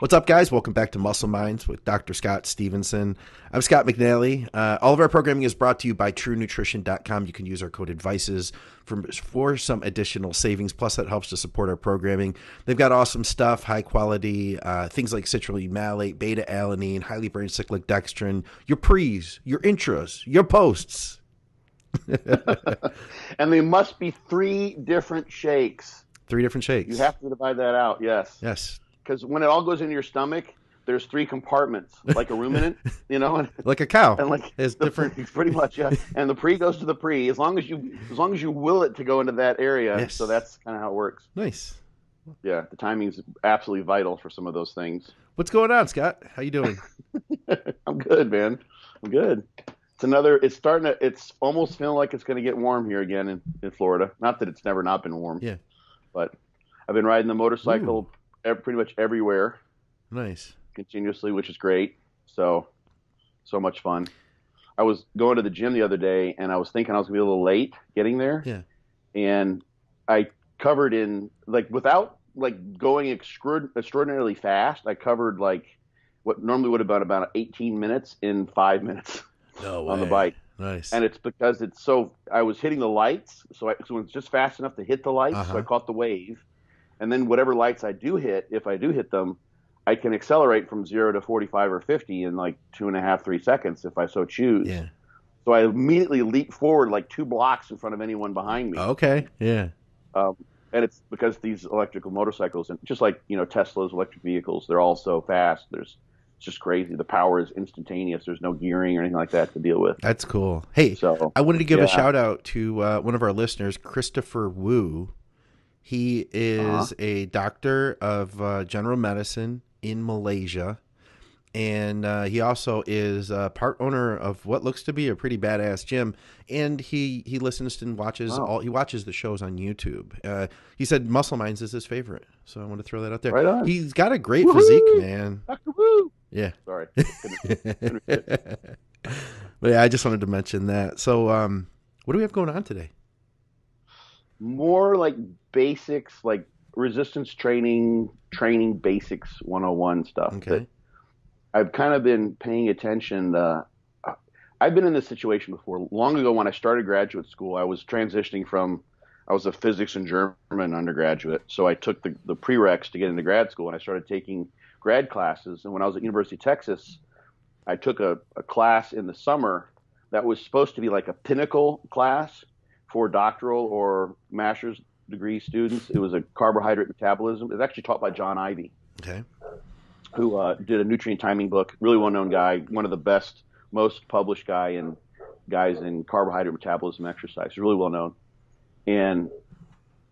What's up, guys? Welcome back to Muscle Minds with Dr. Scott Stevenson. I'm Scott McNally. Uh, all of our programming is brought to you by TrueNutrition.com. You can use our code ADVICES for, for some additional savings. Plus, that helps to support our programming. They've got awesome stuff, high quality uh, things like citrulline malate, beta alanine, highly branched cyclic dextrin, your pre's, your intras, your posts. and they must be three different shakes. Three different shakes. You have to divide that out. Yes. Yes because when it all goes into your stomach, there's three compartments, like a ruminant, you know, like a cow, and like it's different. Pre, pretty much, yeah. And the pre goes to the pre as long as you as long as you will it to go into that area. Yes. So that's kind of how it works. Nice. Yeah, the timing is absolutely vital for some of those things. What's going on, Scott? How you doing? I'm good, man. I'm good. It's another. It's starting to. It's almost feeling like it's going to get warm here again in, in Florida. Not that it's never not been warm. Yeah. But I've been riding the motorcycle. Pretty much everywhere. Nice. Continuously, which is great. So, so much fun. I was going to the gym the other day, and I was thinking I was gonna be a little late getting there. Yeah. And I covered in like without like going extraordinarily fast. I covered like what normally would have been about 18 minutes in five minutes no on the bike. Nice. And it's because it's so I was hitting the lights, so I, so it's just fast enough to hit the lights, uh-huh. so I caught the wave and then whatever lights I do hit, if I do hit them, I can accelerate from zero to 45 or 50 in like two and a half, three seconds if I so choose. Yeah. So I immediately leap forward like two blocks in front of anyone behind me. Okay. Yeah. Um, and it's because these electrical motorcycles, and just like you know Tesla's electric vehicles, they're all so fast. There's it's just crazy. The power is instantaneous. There's no gearing or anything like that to deal with. That's cool. Hey, so, I wanted to give yeah. a shout out to uh, one of our listeners, Christopher Wu. He is uh-huh. a doctor of uh, general medicine in Malaysia. And uh, he also is uh, part owner of what looks to be a pretty badass gym, and he he listens and watches wow. all he watches the shows on YouTube. Uh, he said Muscle Minds is his favorite, so I want to throw that out there. Right on. He's got a great Woo-hoo! physique, man. Yeah. Sorry. but yeah, I just wanted to mention that. So, um, what do we have going on today? more like basics, like resistance training, training basics 101 stuff. Okay. I've kind of been paying attention. Uh, I've been in this situation before. Long ago, when I started graduate school, I was transitioning from, I was a physics and German undergraduate. So I took the, the prereqs to get into grad school and I started taking grad classes. And when I was at University of Texas, I took a, a class in the summer that was supposed to be like a pinnacle class for doctoral or master's degree students. It was a carbohydrate metabolism. It was actually taught by John Ivy. Okay. Who uh, did a nutrient timing book? Really well known guy, one of the best, most published guy in guys in carbohydrate metabolism exercise. Really well known. And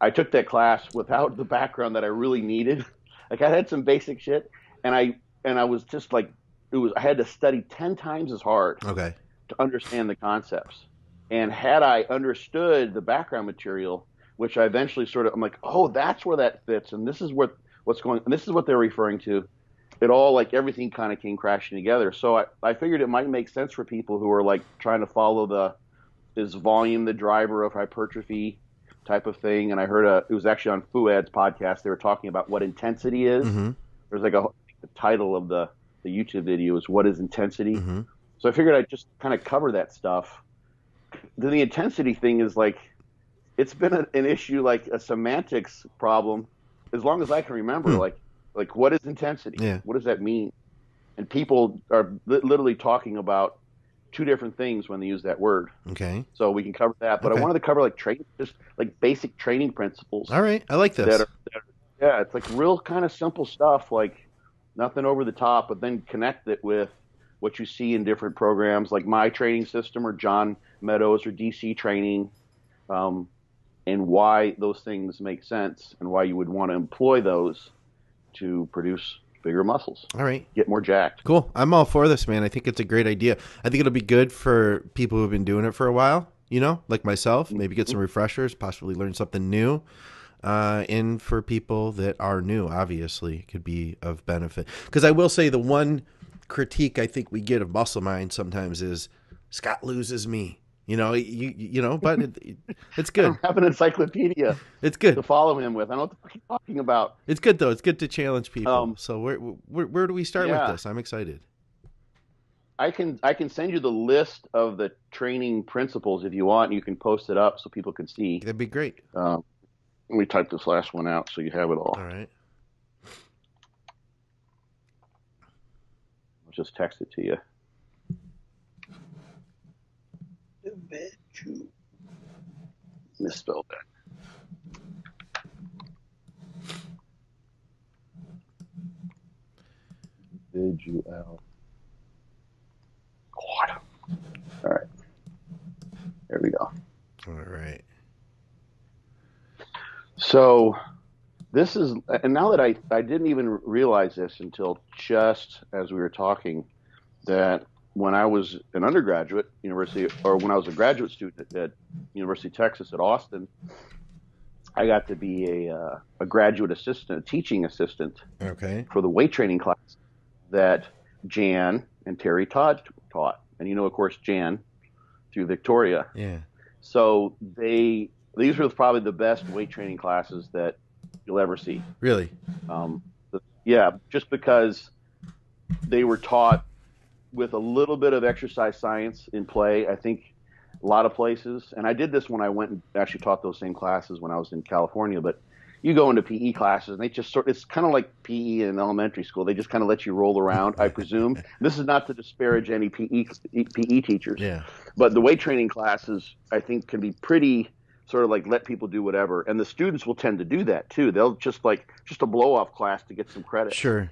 I took that class without the background that I really needed. Like I had some basic shit, and I and I was just like, it was I had to study ten times as hard. Okay. To understand the concepts. And had I understood the background material, which I eventually sort of, I'm like, oh, that's where that fits, and this is what what's going, and this is what they're referring to. It all like everything kind of came crashing together. So I, I figured it might make sense for people who are like trying to follow the is volume the driver of hypertrophy type of thing. And I heard a it was actually on Fouad's podcast. They were talking about what intensity is. Mm-hmm. There's like a the title of the the YouTube video is what is intensity. Mm-hmm. So I figured I'd just kind of cover that stuff then the intensity thing is like it's been a, an issue like a semantics problem as long as I can remember. Hmm. Like like what is intensity? Yeah. What does that mean? And people are li- literally talking about two different things when they use that word. Okay. So we can cover that, but okay. I wanted to cover like train just like basic training principles. All right, I like this. That are, that are, yeah, it's like real kind of simple stuff, like nothing over the top, but then connect it with what you see in different programs like my training system or John Meadows or DC training, um, and why those things make sense and why you would want to employ those to produce bigger muscles. All right. Get more jacked. Cool. I'm all for this, man. I think it's a great idea. I think it'll be good for people who've been doing it for a while, you know, like myself, maybe get some refreshers, possibly learn something new. Uh, and for people that are new, obviously, could be of benefit. Because I will say the one critique I think we get of Muscle Mind sometimes is Scott loses me. You know, you you know, but it, it's good. I have an encyclopedia. It's good to follow him with. I don't know what the fuck talking about. It's good though. It's good to challenge people. Um, so where, where where do we start yeah. with this? I'm excited. I can I can send you the list of the training principles if you want. and You can post it up so people can see. That'd be great. Um, let me type this last one out so you have it all. All right. I'll just text it to you. you Misspelled that. Visual. God. All right. There we go. All right. So this is, and now that I, I didn't even realize this until just as we were talking, that when I was an undergraduate, university, or when I was a graduate student at, at University of Texas at Austin, I got to be a, uh, a graduate assistant, a teaching assistant, okay, for the weight training class that Jan and Terry Todd taught, and you know, of course, Jan through Victoria. Yeah. So they these were probably the best weight training classes that you'll ever see. Really? Um, yeah, just because they were taught with a little bit of exercise science in play. I think a lot of places, and I did this when I went and actually taught those same classes when I was in California. But you go into PE classes, and they just sort. It's kind of like PE in elementary school. They just kind of let you roll around. I presume this is not to disparage any PE PE teachers. Yeah. But the weight training classes, I think, can be pretty sort of like let people do whatever, and the students will tend to do that too. They'll just like just a blow off class to get some credit. Sure.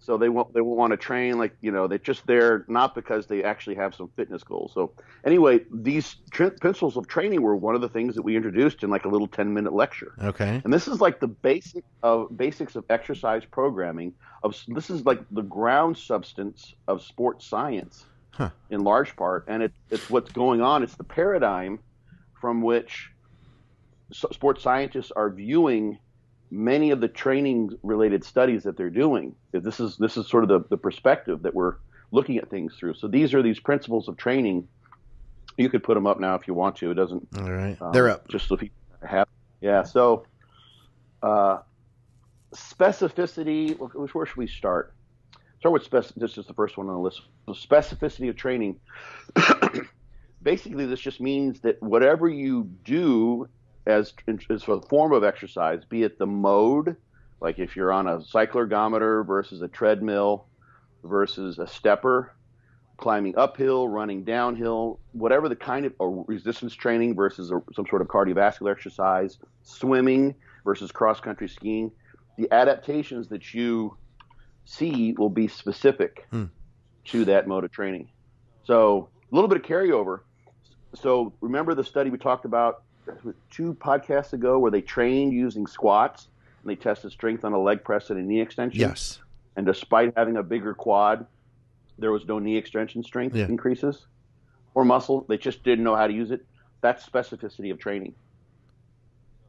So they won't they won't want to train like you know they're just there not because they actually have some fitness goals. So anyway, these principles of training were one of the things that we introduced in like a little ten minute lecture. Okay. And this is like the basic of basics of exercise programming. Of this is like the ground substance of sports science, huh. in large part, and it, it's what's going on. It's the paradigm from which sports scientists are viewing many of the training related studies that they're doing. This is this is sort of the, the perspective that we're looking at things through. So these are these principles of training. You could put them up now if you want to. It doesn't. All right, um, they're up. Just so people have. Yeah. So uh, specificity. Where should we start? Start with spec. This is the first one on the list. So specificity of training. Basically, this just means that whatever you do as, as a form of exercise, be it the mode, like if you're on a cycle ergometer versus a treadmill versus a stepper, climbing uphill, running downhill, whatever the kind of or resistance training versus a, some sort of cardiovascular exercise, swimming versus cross country skiing, the adaptations that you see will be specific hmm. to that mode of training. So a little bit of carryover. So remember the study we talked about two podcasts ago where they trained using squats and they tested strength on a leg press and a knee extension. Yes. And despite having a bigger quad, there was no knee extension strength yeah. increases or muscle. They just didn't know how to use it. That's specificity of training.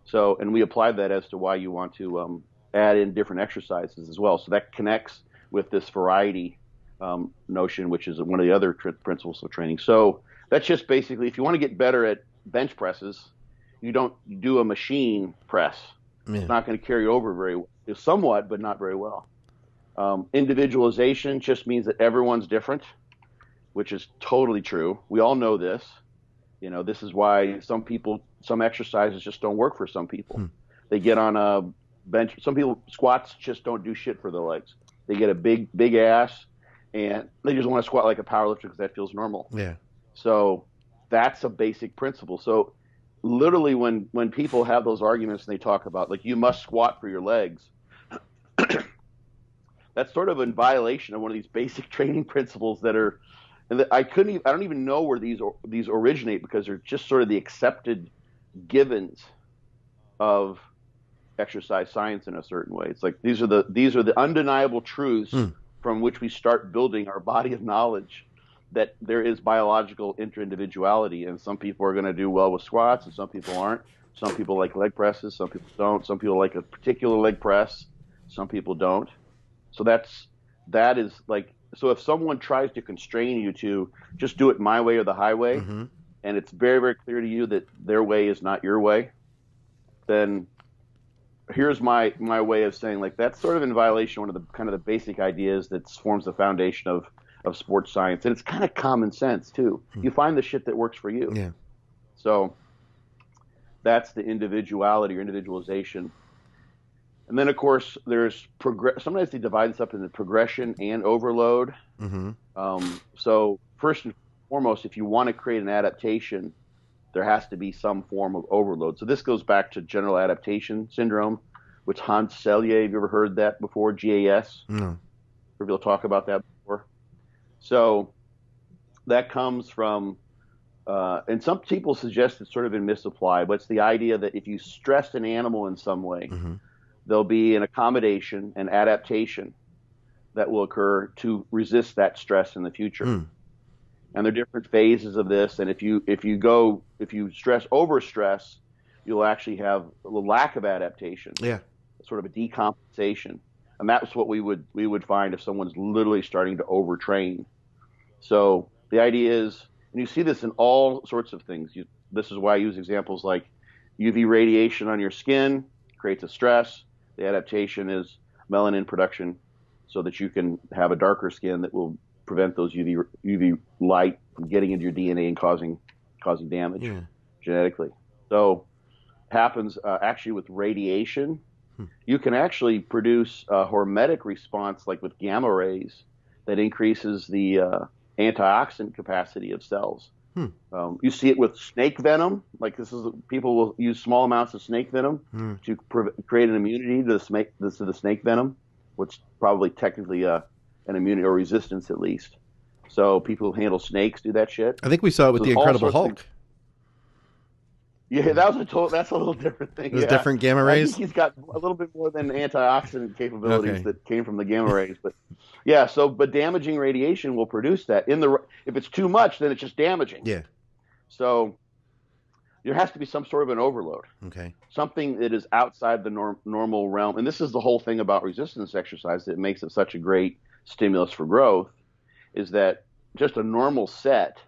So, and we applied that as to why you want to um, add in different exercises as well. So that connects with this variety um, notion, which is one of the other tr- principles of training. So that's just basically if you want to get better at bench presses, you don't do a machine press. Yeah. It's not going to carry over very well. somewhat, but not very well. Um, individualization just means that everyone's different, which is totally true. We all know this. You know, this is why some people, some exercises just don't work for some people. Hmm. They get on a bench. Some people squats just don't do shit for their legs. They get a big, big ass, and they just want to squat like a powerlifter because that feels normal. Yeah. So that's a basic principle. So literally when when people have those arguments and they talk about like you must squat for your legs that's sort of in violation of one of these basic training principles that are and that I couldn't even, I don't even know where these these originate because they're just sort of the accepted givens of exercise science in a certain way. It's like these are the these are the undeniable truths mm. from which we start building our body of knowledge that there is biological inter-individuality, and some people are going to do well with squats, and some people aren't. Some people like leg presses, some people don't. Some people like a particular leg press, some people don't. So that's that is like so if someone tries to constrain you to just do it my way or the highway, mm-hmm. and it's very, very clear to you that their way is not your way, then here's my my way of saying like that's sort of in violation of one of the kind of the basic ideas that forms the foundation of of sports science, and it's kind of common sense too. Hmm. You find the shit that works for you. Yeah. So that's the individuality or individualization. And then, of course, there's progress. Sometimes they divide this up into progression and overload. Mm-hmm. Um, so first and foremost, if you want to create an adaptation, there has to be some form of overload. So this goes back to general adaptation syndrome, which Hans Selye. Have you ever heard that before? GAS. No. Maybe we'll talk about that. So that comes from, uh, and some people suggest it's sort of been misapplied, but it's the idea that if you stress an animal in some way, mm-hmm. there'll be an accommodation, an adaptation that will occur to resist that stress in the future. Mm. And there are different phases of this. And if you if you go if you stress over stress, you'll actually have a lack of adaptation. Yeah. Sort of a decompensation and that's what we would we would find if someone's literally starting to overtrain. So the idea is, and you see this in all sorts of things. You, this is why I use examples like UV radiation on your skin creates a stress. The adaptation is melanin production, so that you can have a darker skin that will prevent those UV UV light from getting into your DNA and causing causing damage yeah. genetically. So happens uh, actually with radiation you can actually produce a hormetic response like with gamma rays that increases the uh, antioxidant capacity of cells. Hmm. Um, you see it with snake venom. Like this is people will use small amounts of snake venom hmm. to pre- create an immunity to the snake to the snake venom, which probably technically uh, an immunity or resistance at least. So people who handle snakes do that shit. I think we saw it with so the Incredible Hulk. Yeah, that was a total, that's a little different thing. There's yeah. different gamma rays. he's got a little bit more than antioxidant capabilities okay. that came from the gamma rays, but yeah. So, but damaging radiation will produce that. In the if it's too much, then it's just damaging. Yeah. So there has to be some sort of an overload. Okay. Something that is outside the norm, normal realm, and this is the whole thing about resistance exercise that makes it such a great stimulus for growth, is that just a normal set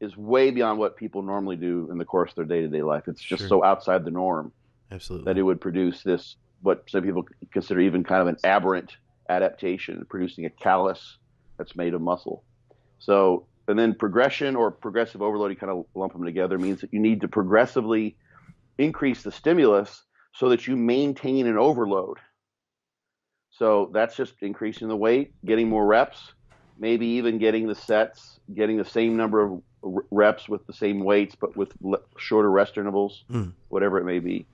is way beyond what people normally do in the course of their day to day life. It's just sure. so outside the norm. Absolutely. That it would produce this, what some people consider even kind of an aberrant adaptation, producing a callus that's made of muscle. So, and then progression or progressive overload, you kind of lump them together, means that you need to progressively increase the stimulus so that you maintain an overload. So that's just increasing the weight, getting more reps, maybe even getting the sets, getting the same number of reps with the same weights but with shorter rest intervals, mm. whatever it may be.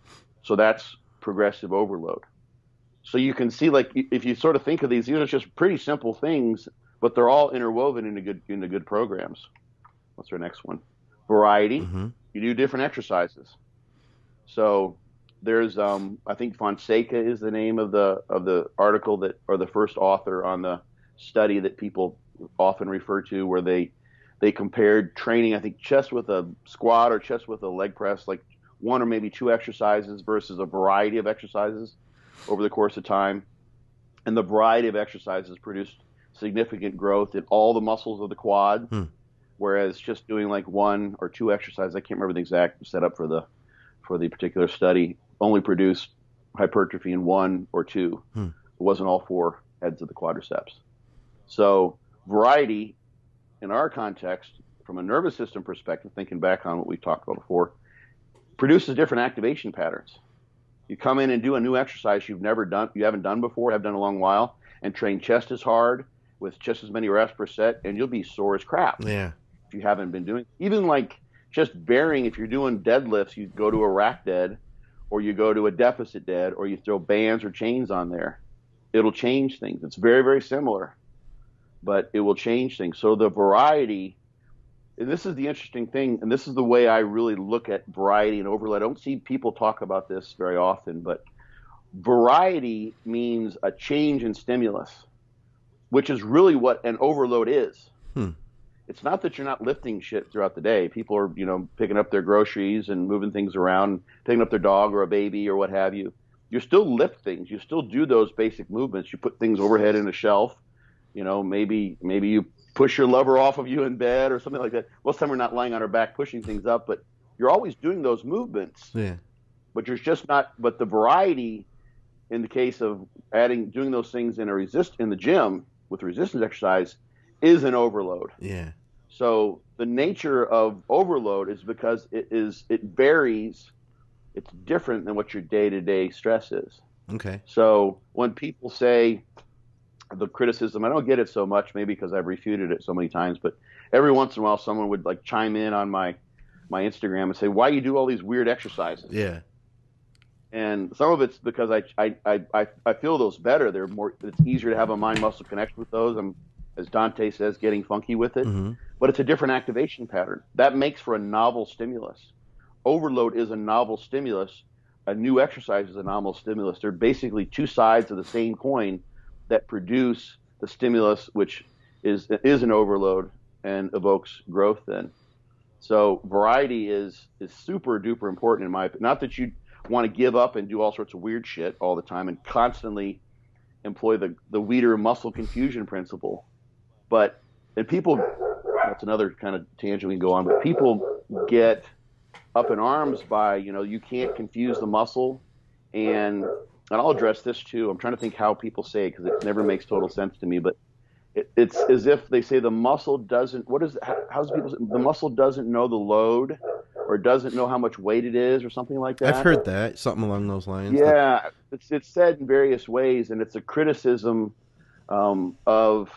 So that's progressive overload. So you can see, like, if you sort of think of these, these are just pretty simple things, but they're all interwoven into good into good programs. What's our next one? Variety. Mm-hmm. You do different exercises. So there's, um, I think Fonseca is the name of the of the article that, or the first author on the study that people often refer to, where they they compared training, I think, chest with a squat or chest with a leg press, like one or maybe two exercises versus a variety of exercises over the course of time. And the variety of exercises produced significant growth in all the muscles of the quad, hmm. whereas just doing like one or two exercises, I can't remember the exact setup for the for the particular study, only produced hypertrophy in one or two. Hmm. It wasn't all four heads of the quadriceps. So variety in our context, from a nervous system perspective, thinking back on what we talked about before, produces different activation patterns. You come in and do a new exercise you've never done, you haven't done before, have done a long while, and train chest as hard with just as many reps per set, and you'll be sore as crap. Yeah. If you haven't been doing, even like just bearing, if you're doing deadlifts, you go to a rack dead, or you go to a deficit dead, or you throw bands or chains on there. It'll change things. It's very, very similar but it will change things. So the variety, and this is the interesting thing, and this is the way I really look at variety and overload. I don't see people talk about this very often, but variety means a change in stimulus, which is really what an overload is. Hmm. It's not that you're not lifting shit throughout the day. People are, you know, picking up their groceries and moving things around, picking up their dog or a baby or what have you. You still lift things. You still do those basic movements. You put things overhead in a shelf you know, maybe maybe you push your lover off of you in bed or something like that. Most of the time we're not lying on our back pushing things up, but you're always doing those movements. Yeah. But you're just not. But the variety, in the case of adding doing those things in a resist in the gym with resistance exercise, is an overload. Yeah. So the nature of overload is because it is it varies. It's different than what your day to day stress is. Okay. So when people say the criticism, I don't get it so much, maybe because I've refuted it so many times, but every once in a while someone would like chime in on my my Instagram and say, "Why you do all these weird exercises?" Yeah. And some of it's because I I I I feel those better. They're more. It's easier to have a mind muscle connection with those. I'm, as Dante says, getting funky with it. Mm-hmm. But it's a different activation pattern. That makes for a novel stimulus. Overload is a novel stimulus. A new exercise is a novel stimulus. They're basically two sides of the same coin that produce the stimulus, which is is an overload and evokes growth. Then, so variety is is super duper important in my opinion. Not that you want to give up and do all sorts of weird shit all the time and constantly employ the the Weider muscle confusion principle, but and people that's another kind of tangent we can go on, but people get up in arms by you know you can't confuse the muscle and and I'll address this too. I'm trying to think how people say it because it never makes total sense to me. But it, it's as if they say the muscle doesn't. What is how, how's people? The muscle doesn't know the load, or doesn't know how much weight it is, or something like that. I've heard that something along those lines. Yeah, it's it's said in various ways, and it's a criticism um, of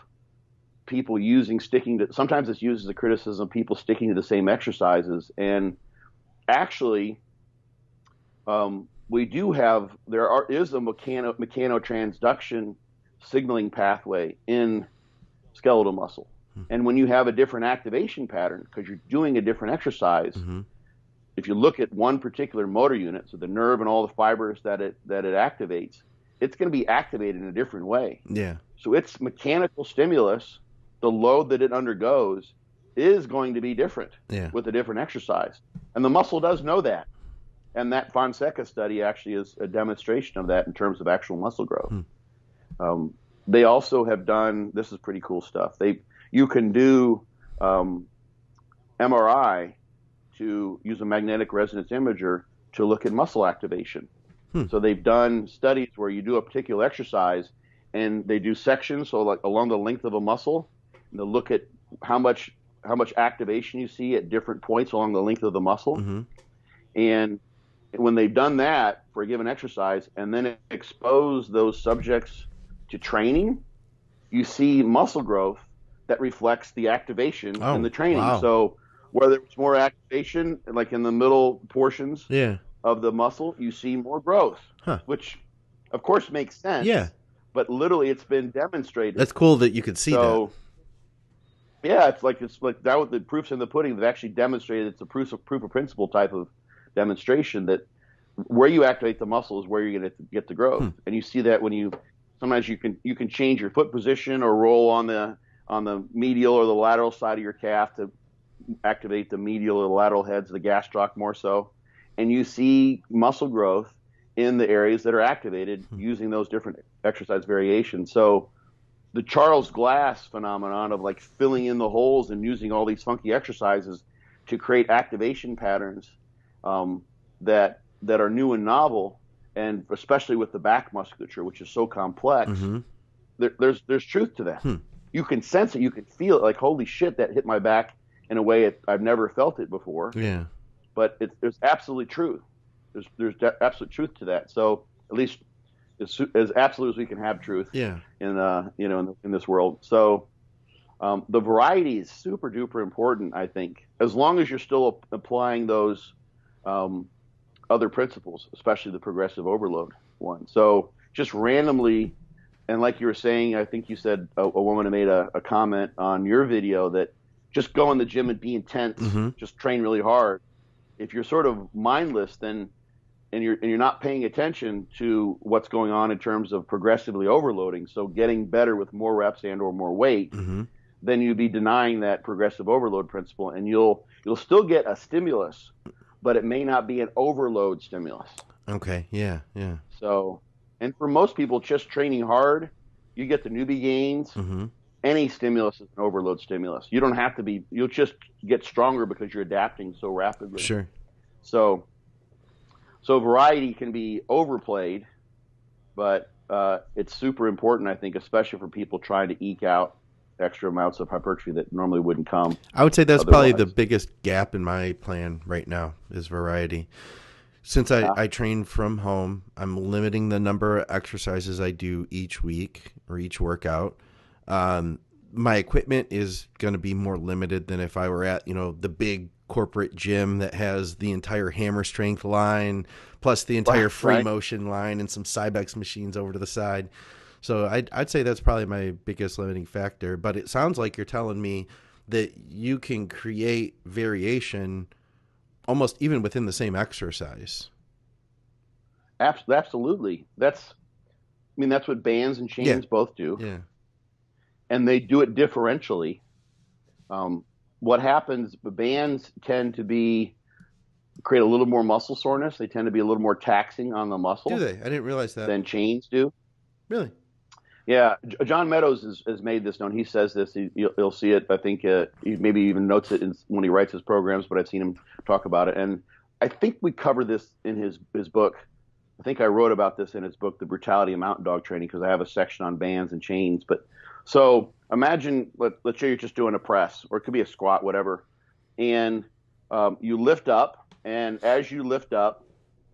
people using sticking to. Sometimes it's used as a criticism of people sticking to the same exercises, and actually. Um, we do have there are is a mechano mechanotransduction signaling pathway in skeletal muscle. Hmm. And when you have a different activation pattern because you're doing a different exercise, mm-hmm. if you look at one particular motor unit, so the nerve and all the fibers that it that it activates, it's going to be activated in a different way. Yeah. So its mechanical stimulus, the load that it undergoes, is going to be different yeah. with a different exercise. And the muscle does know that and that Fonseca study actually is a demonstration of that in terms of actual muscle growth. Hmm. Um, they also have done this is pretty cool stuff. They you can do um, MRI to use a magnetic resonance imager to look at muscle activation. Hmm. So they've done studies where you do a particular exercise and they do sections, so like along the length of a muscle, and they'll look at how much how much activation you see at different points along the length of the muscle. Mm-hmm. And when they've done that for a given exercise and then expose those subjects to training, you see muscle growth that reflects the activation oh, in the training. Wow. So whether it's more activation, like in the middle portions yeah. of the muscle, you see more growth, huh. which of course makes sense. Yeah. But literally, it's been demonstrated. That's cool that you could see so, that. Yeah, it's like it's like that. With the proofs in the pudding. They've actually demonstrated it's a proof of proof of principle type of demonstration that where you activate the muscle is where you're going to get the growth. Hmm. And you see that when you sometimes you can you can change your foot position or roll on the on the medial or the lateral side of your calf to activate the medial or the lateral heads of the gastroc more so. And you see muscle growth in the areas that are activated Hmm. using those different exercise variations. So the Charles Glass phenomenon of like filling in the holes and using all these funky exercises to create activation patterns um, that that are new and novel, and especially with the back musculature, which is so complex, mm-hmm. there, there's there's truth to that. Hmm. You can sense it, you can feel it. Like holy shit, that hit my back in a way it, I've never felt it before. Yeah. But it, there's absolutely truth. There's there's de- absolute truth to that. So at least as, as absolute as we can have truth Yeah. in uh you know in, in this world. So um, the variety is super duper important. I think as long as you're still applying those um, other principles, especially the progressive overload one. So just randomly, and like you were saying, I think you said a, a woman made a, a, comment on your video that just go in the gym and be intense, mm-hmm. just train really hard. If you're sort of mindless, then and you're and you're not paying attention to what's going on in terms of progressively overloading, so getting better with more reps and or more weight, mm-hmm. then you'd be denying that progressive overload principle, and you'll you'll still get a stimulus, but it may not be an overload stimulus. Okay. Yeah. Yeah. So, and for most people, just training hard, you get the newbie gains, mm-hmm. any stimulus is an overload stimulus. You don't have to be. You'll just get stronger because you're adapting so rapidly. Sure. So, so variety can be overplayed, but uh, it's super important, I think, especially for people trying to eke out extra amounts of hypertrophy that normally wouldn't come. I would say that's otherwise. probably the biggest gap in my plan right now is variety. Since I. I train from home, I'm limiting the number of exercises I do each week or each workout. Um, my equipment is going to be more limited than if I were at, you know, the big corporate gym that has the entire hammer strength line plus the entire free right. motion line and some Cybex machines over to the side. So I'd, I'd say that's probably my biggest limiting factor. But it sounds like you're telling me that you can create variation almost even within the same exercise. Absolutely. That's, I mean, that's what bands and chains yeah. both do. Yeah. And they do it differentially. Um, what happens, the bands tend to be create a little more muscle soreness. They tend to be a little more taxing on the muscle. Do they? I didn't realize that. Than chains do. Really? Yeah, John Meadows has, has, made this known. He says this. He, will you'll see it. I think uh, he maybe even notes it in, when he writes his programs. But I've seen him talk about it, and I think we cover this in his his book. I think I wrote about this in his book, The Brutality of Mountain Dog Training, because I have a section on bands and chains. But so imagine, let, let's say you're just doing a press, or it could be a squat, whatever, and um, you lift up, and as you lift up,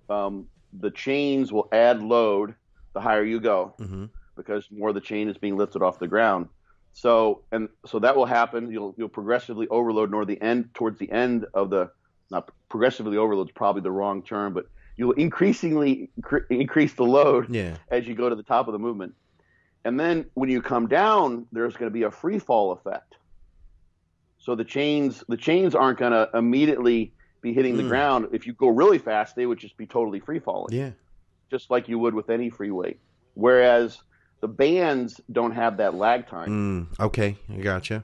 um, the chains will add load the higher you go. Mm-hmm because more of the chain is being lifted off the ground. So and so that will happen. You'll you'll progressively overload toward the end towards the end of the not progressively overload is probably the wrong term, but you'll increasingly cr- increase the load yeah. as you go to the top of the movement. And then when you come down, there's going to be a free fall effect. So the chains the chains aren't going to immediately be hitting mm. the hmm. ground. If you go really fast, they would just be totally free falling. Yeah. Just like you would with any free weight. Whereas the bands don't have that lag time. Mm, okay, I gotcha.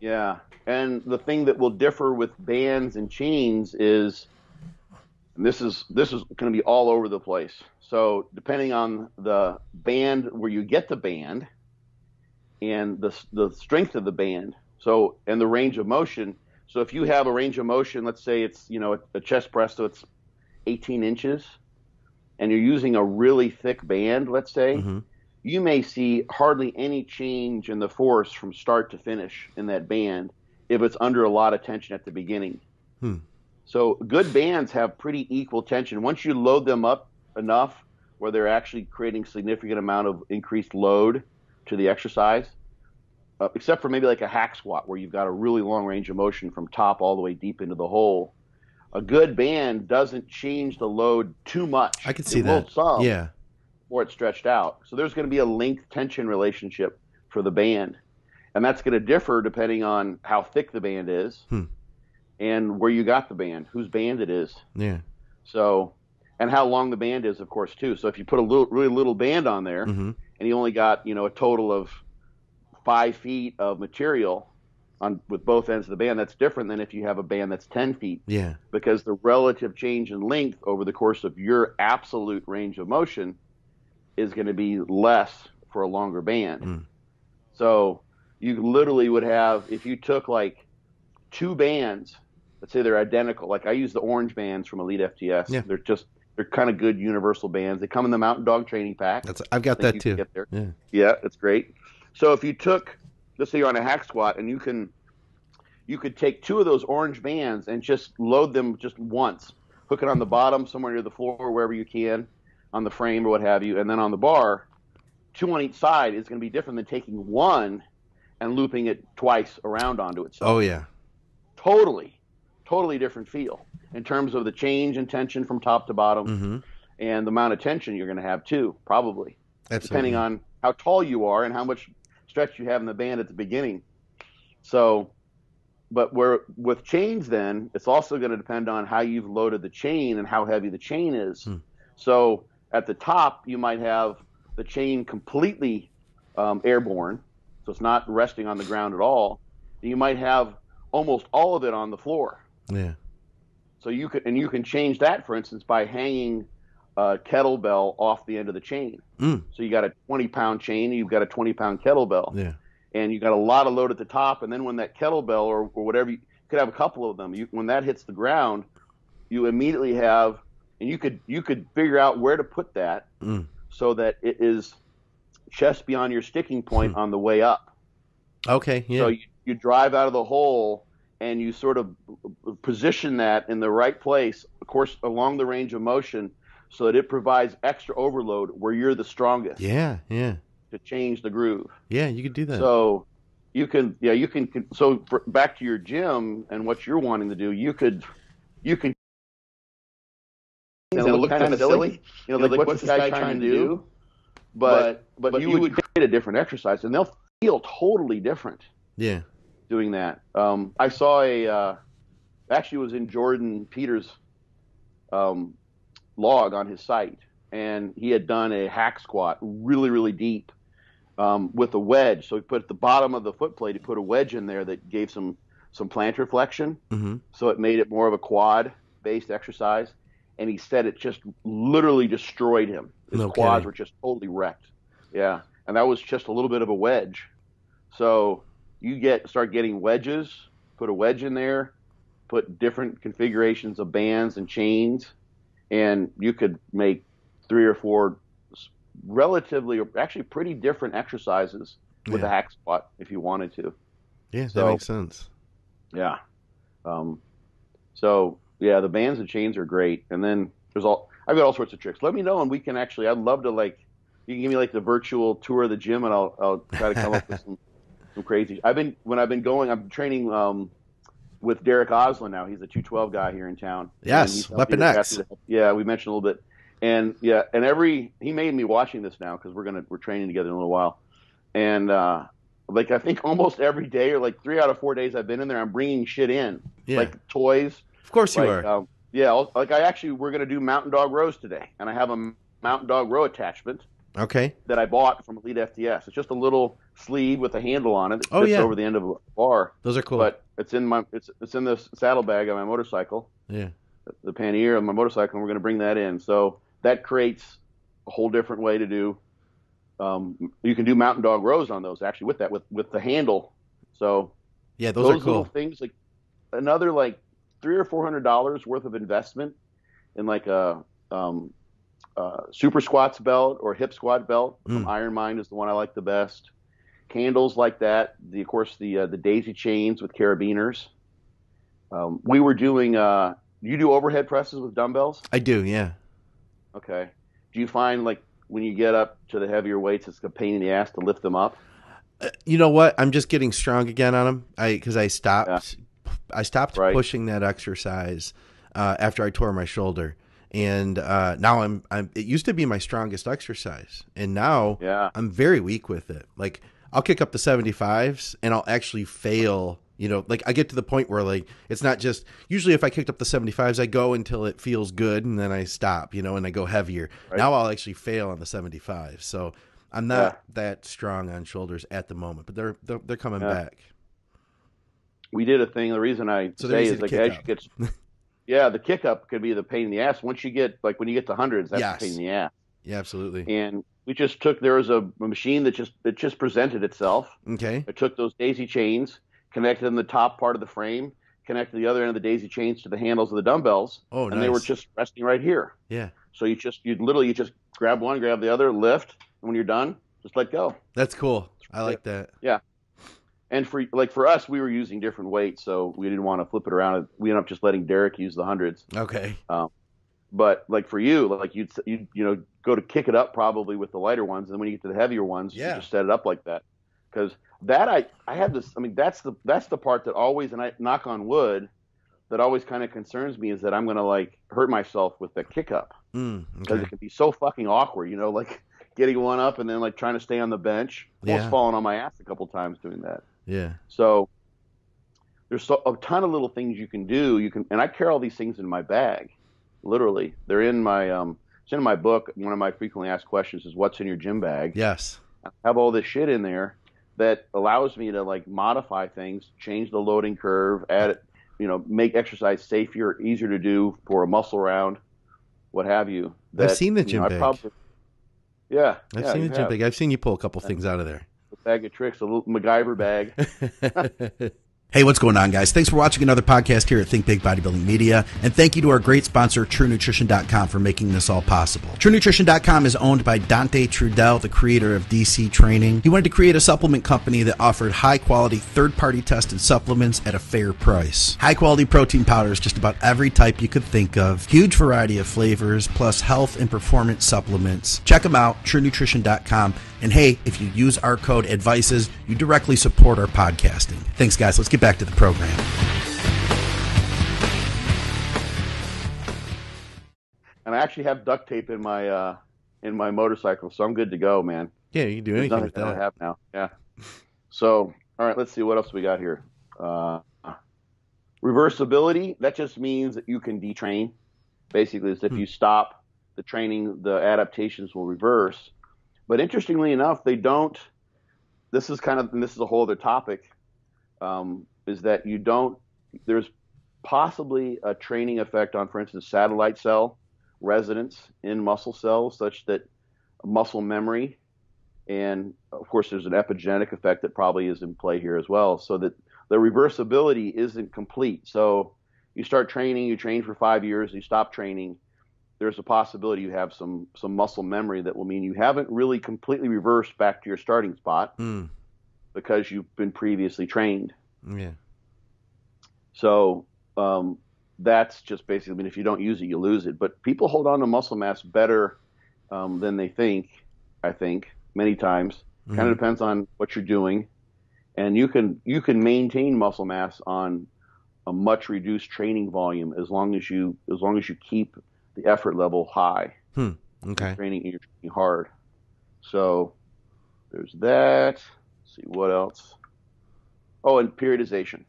Yeah, and the thing that will differ with bands and chains is this is this is going to be all over the place. So depending on the band where you get the band and the the strength of the band, so and the range of motion. So if you have a range of motion, let's say it's you know a, a chest press, so it's 18 inches, and you're using a really thick band, let's say. Mm-hmm you may see hardly any change in the force from start to finish in that band if it's under a lot of tension at the beginning. Hmm. So good bands have pretty equal tension. Once you load them up enough where they're actually creating significant amount of increased load to the exercise, uh, except for maybe like a hack squat where you've got a really long range of motion from top all the way deep into the hole. A good band doesn't change the load too much. I can see it that. Some, yeah or it's stretched out. So there's going to be a length tension relationship for the band. And that's going to differ depending on how thick the band is hmm. and where you got the band, whose band it is. Yeah. So, and how long the band is, of course, too. So if you put a little, really little band on there mm-hmm. and you only got, you know, a total of five feet of material on with both ends of the band, that's different than if you have a band that's 10 feet. Yeah. Because the relative change in length over the course of your absolute range of motion – is going to be less for a longer band. Mm. So you literally would have if you took like two bands, let's say they're identical. Like I use the orange bands from Elite FTS. Yeah. They're just they're kind of good universal bands. They come in the Mountain Dog training pack. That's I've got that too. Yeah. Yeah, that's great. So if you took let's say you're on a hack squat and you can you could take two of those orange bands and just load them just once. Hook it on the bottom somewhere near the floor wherever you can on the frame or what have you, and then on the bar, two on each side is going to be different than taking one and looping it twice around onto itself. Oh yeah, totally, totally different feel in terms of the change in tension from top to bottom, mm-hmm. and the amount of tension you're going to have too, probably, Absolutely. depending on how tall you are and how much stretch you have in the band at the beginning. So, but where with chains, then it's also going to depend on how you've loaded the chain and how heavy the chain is. Hmm. So at the top, you might have the chain completely um, airborne, so it's not resting on the ground at all. You might have almost all of it on the floor. Yeah. So you can and you can change that, for instance, by hanging a kettlebell off the end of the chain. Mm. So you got a 20 pound chain, you've got a 20 pound kettlebell. Yeah. and you got a lot of load at the top, and then when that kettlebell or, or whatever, you could have a couple of them. You, when that hits the ground, you immediately have, and you could you could figure out where to put that mm. so that it is just beyond your sticking point mm. on the way up. Okay, yeah. So you, you drive out of the hole and you sort of position that in the right place, of course, along the range of motion, so that it provides extra overload where you're the strongest. Yeah, yeah. To change the groove. Yeah, you could do that. So you can, yeah, you can. So for, back to your gym and what you're wanting to do, you could, you can. You know, look kind of silly. You know, like, like what's this guy trying to do? But but, but you, you would create a different exercise, and they'll feel totally different. Yeah doing that. Um, I saw a uh, actually it was in Jordan Peters' um, log on his site, and he had done a hack squat really really deep um, with a wedge. So he put at the bottom of the foot plate, he put a wedge in there that gave some some plantar flexion, mm-hmm. so it made it more of a quad based exercise. And he said it just literally destroyed him. His no quads kidding. were just totally wrecked. Yeah, and that was just a little bit of a wedge. So you get start getting wedges, put a wedge in there, put different configurations of bands and chains, and you could make three or four relatively, or actually pretty different exercises with yeah. a hack squat if you wanted to. Yeah, so, that makes sense. Yeah. Um, so yeah, the bands and chains are great, and then there's all I've got all sorts of tricks. Let me know, and we can actually. I'd love to like you can give me like the virtual tour of the gym, and I'll I'll try to come up with some some crazy. I've been when I've been going. I'm training um, with Derek Oslin now. He's a 212 guy here in town. Yes, Weapon X. Yeah, we mentioned a little bit, and yeah, and every he made me watching this now because we're gonna we're training together in a little while, and uh, like I think almost every day or like three out of four days I've been in there, I'm bringing shit in, yeah. like toys. Of course you like, are. Um, yeah, like I actually we're gonna do Mountain Dog rows today, and I have a Mountain Dog row attachment Okay. That I bought from Elite FTS. It's just a little sleeve with a handle on it that oh, fits yeah. over the end of a bar. Those are cool. But it's in my it's it's in the saddlebag of my motorcycle. Yeah. The, the pannier of my motorcycle, and we're going to bring that in. So that creates a whole different way to do. Um, you can do mountain dog rows on those actually with that with with the handle. So yeah, those, those are cool. little things like another like three or four hundred dollars worth of investment in like a um, uh, super squats belt or hip squat belt from mm. Iron Mind is the one I like the best. Candles like that. The of course the uh, the daisy chains with carabiners. Um, we were doing. Uh, you do overhead presses with dumbbells? I do. Yeah. Okay. Do you find like when you get up to the heavier weights, it's a pain in the ass to lift them up? Uh, you know what? I'm just getting strong again on them. I because I stopped. Yeah. I stopped right. pushing that exercise uh, after I tore my shoulder and uh, now I'm, I'm it used to be my strongest exercise and now yeah. i'm very weak with it like i'll kick up the 75s and i'll actually fail you know like i get to the point where like it's not just usually if i kicked up the 75s i go until it feels good and then i stop you know and i go heavier right. now i'll actually fail on the 75 so i'm not yeah. that strong on shoulders at the moment but they're they're, they're coming yeah. back we did a thing the reason i so say is like as you get Yeah, the kick up could be the pain in the ass. Once you get like when you get to hundreds, that's yes. a pain in the ass. Yeah, absolutely. And we just took there was a, machine that just it just presented itself. Okay. It took those daisy chains, connected them the top part of the frame, connected the other end of the daisy chains to the handles of the dumbbells. Oh, and nice. they were just resting right here. Yeah. So you just you literally you just grab one, grab the other, lift, and when you're done, just let go. That's cool. I like that. Yeah and for like for us, we were using different weights, so we didn't want to flip it around. We ended up just letting Derek use the hundreds. Okay. Um, but like for you, like you'd you you know go to kick it up probably with the lighter ones, and then when you get to the heavier ones, yeah. you just set it up like that. Because that I I have this. I mean that's the that's the part that always and I knock on wood that always kind of concerns me is that I'm gonna like hurt myself with the kick up because mm, okay. it can be so fucking awkward. You know, like getting one up and then like trying to stay on the bench, almost yeah. falling on my ass a couple times doing that. Yeah. So there's so, a ton of little things you can do. You can, and I carry all these things in my bag, literally. They're in my, um, it's in my book. One of my frequently asked questions is, "What's in your gym bag?" Yes. I have all this shit in there that allows me to like modify things, change the loading curve, add it, you know, make exercise safer, easier to do for a muscle round, what have you. That, I've seen the gym you know, bag. Probably, yeah, I've yeah, seen the gym bag. I've seen you pull a couple things out of there bag of tricks, a little MacGyver bag. Hey, what's going on, guys? Thanks for watching another podcast here at Think Big Bodybuilding Media. And thank you to our great sponsor, TrueNutrition.com, for making this all possible. TrueNutrition.com is owned by Dante Trudel, the creator of DC Training. He wanted to create a supplement company that offered high quality, third party tested supplements at a fair price. High quality protein powders, just about every type you could think of. Huge variety of flavors, plus health and performance supplements. Check them out, TrueNutrition.com. And hey, if you use our code ADVICES, you directly support our podcasting. Thanks, guys. Let's get back to the program. And I actually have duct tape in my uh, in my motorcycle, so I'm good to go, man. Yeah, you can do anything with that. I have now. Yeah. So, all right, let's see what else we got here. Uh, reversibility. That just means that you can detrain. Basically, is if hmm. you stop the training, the adaptations will reverse. But interestingly enough, they don't. This is kind of, and this is a whole other topic, um, is that you don't. There's possibly a training effect on, for instance, satellite cell residence in muscle cells, such that muscle memory, and of course, there's an epigenetic effect that probably is in play here as well, so that the reversibility isn't complete. So you start training, you train for five years, you stop training there's a possibility you have some some muscle memory that will mean you haven't really completely reversed back to your starting spot mm. because you've been previously trained. Yeah. So um, that's just basically. I mean, if you don't use it, you lose it. But people hold on to muscle mass better um, than they think. I think many times. Mm-hmm. Kind of depends on what you're doing, and you can you can maintain muscle mass on a much reduced training volume as long as you as long as you keep the effort level high. Hmm. Okay. Training you're training hard. So there's that. Let's see what else. Oh, and periodization.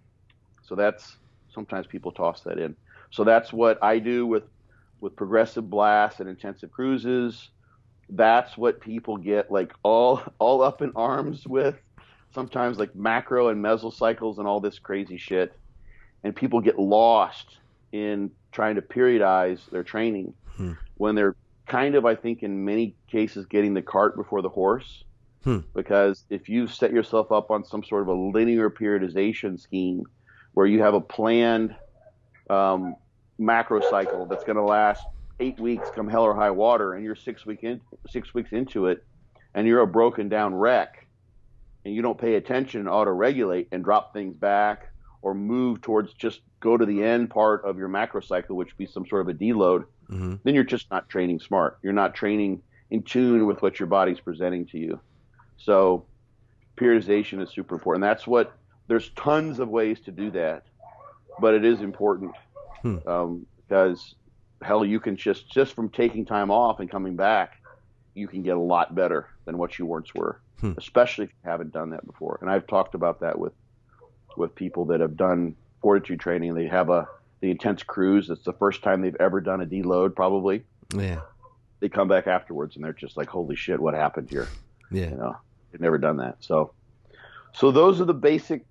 So that's sometimes people toss that in. So that's what I do with with progressive blasts and intensive cruises. That's what people get like all all up in arms with. Sometimes like macro and mesocycles and all this crazy shit. And people get lost in trying to periodize their training hmm. when they're kind of, I think, in many cases, getting the cart before the horse. Hmm. Because if you set yourself up on some sort of a linear periodization scheme where you have a planned um, macro cycle that's going to last eight weeks, come hell or high water, and you're six week in, six weeks into it, and you're a broken down wreck, and you don't pay attention and auto regulate and drop things back or move towards just go to the end part of your macro cycle, which would be some sort of a deload, mm-hmm. then you're just not training smart. You're not training in tune with what your body's presenting to you. So periodization is super important. That's what there's tons of ways to do that, but it is important hmm. um, because hell, you can just just from taking time off and coming back, you can get a lot better than what you once were, hmm. especially if you haven't done that before. And I've talked about that with with people that have done fortitude training. They have a the intense cruise. It's the first time they've ever done a deload, probably. Yeah. They come back afterwards and they're just like, "Holy shit, what happened here?" Yeah. You know, they've never done that. So, so those are the basic,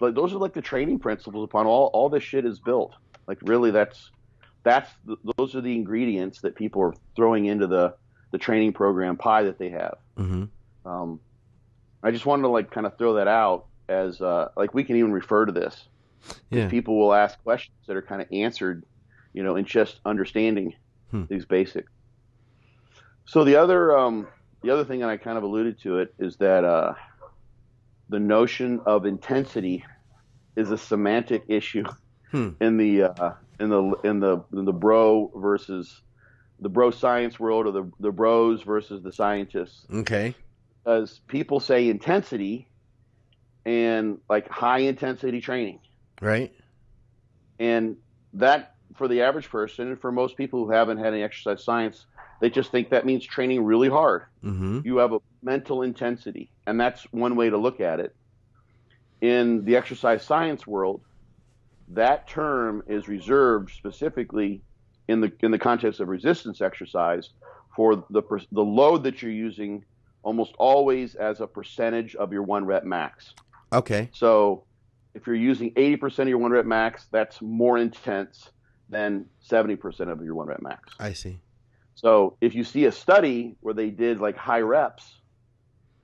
like those are like the training principles upon all all this shit is built. Like really, that's that's the, those are the ingredients that people are throwing into the the training program pie that they have. Mm-hmm. Um, I just wanted to like kind of throw that out as uh, like we can even refer to this. Yeah. People will ask questions that are kind of answered, you know, in just understanding hmm. these basics. So the other um, the other thing, and I kind of alluded to it, is that uh, the notion of intensity is a semantic issue hmm. in the uh, in the in the in the bro versus the bro science world or the the bros versus the scientists. Okay. As people say intensity and like high intensity training. Right. And that for the average person and for most people who haven't had any exercise science, they just think that means training really hard. Mm-hmm. You have a mental intensity, and that's one way to look at it. In the exercise science world, that term is reserved specifically in the in the context of resistance exercise for the the load that you're using almost always as a percentage of your one rep max. Okay. So if you're using 80% of your one rep max, that's more intense than 70% of your one rep max. I see. So if you see a study where they did like high reps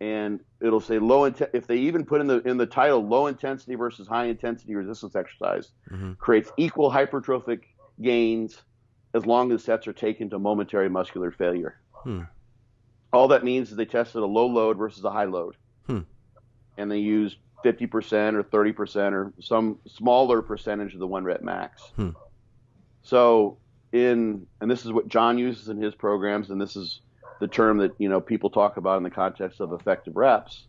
and it'll say low inten- if they even put in the in the title low intensity versus high intensity resistance exercise mm-hmm. creates equal hypertrophic gains as long as sets are taken to momentary muscular failure. Hmm. All that means is they tested a low load versus a high load. Hmm. And they used 50% or 30% or some smaller percentage of the one rep max. Hmm. So in and this is what John uses in his programs and this is the term that you know people talk about in the context of effective reps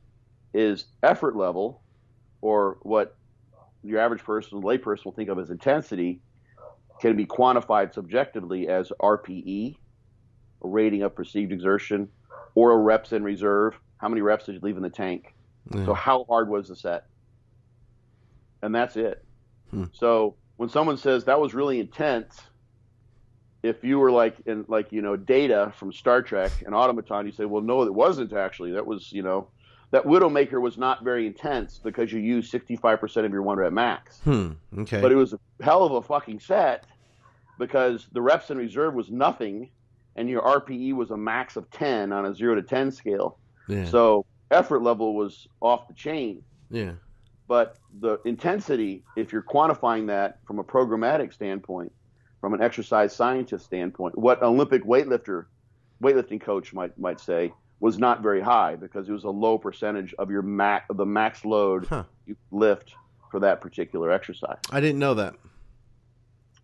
is effort level, or what your average person, layperson will think of as intensity, can be quantified subjectively as RPE, a rating of perceived exertion, or a reps in reserve. How many reps did you leave in the tank? Yeah. So how hard was the set? And that's it. Hmm. So when someone says that was really intense, if you were like in like you know data from Star Trek and automaton, you say, well, no, it wasn't actually. That was you know that Widowmaker was not very intense because you used 65% of your one rep max. Hmm, okay. But it was a hell of a fucking set because the reps in reserve was nothing and your RPE was a max of 10 on a 0 to 10 scale. Yeah. So effort level was off the chain. Yeah. But the intensity, if you're quantifying that from a programmatic standpoint, from an exercise scientist standpoint. What Olympic weightlifter, weightlifting coach might might say was not very high because it was a low percentage of your max of the max load huh. you lift for that particular exercise. I didn't know that.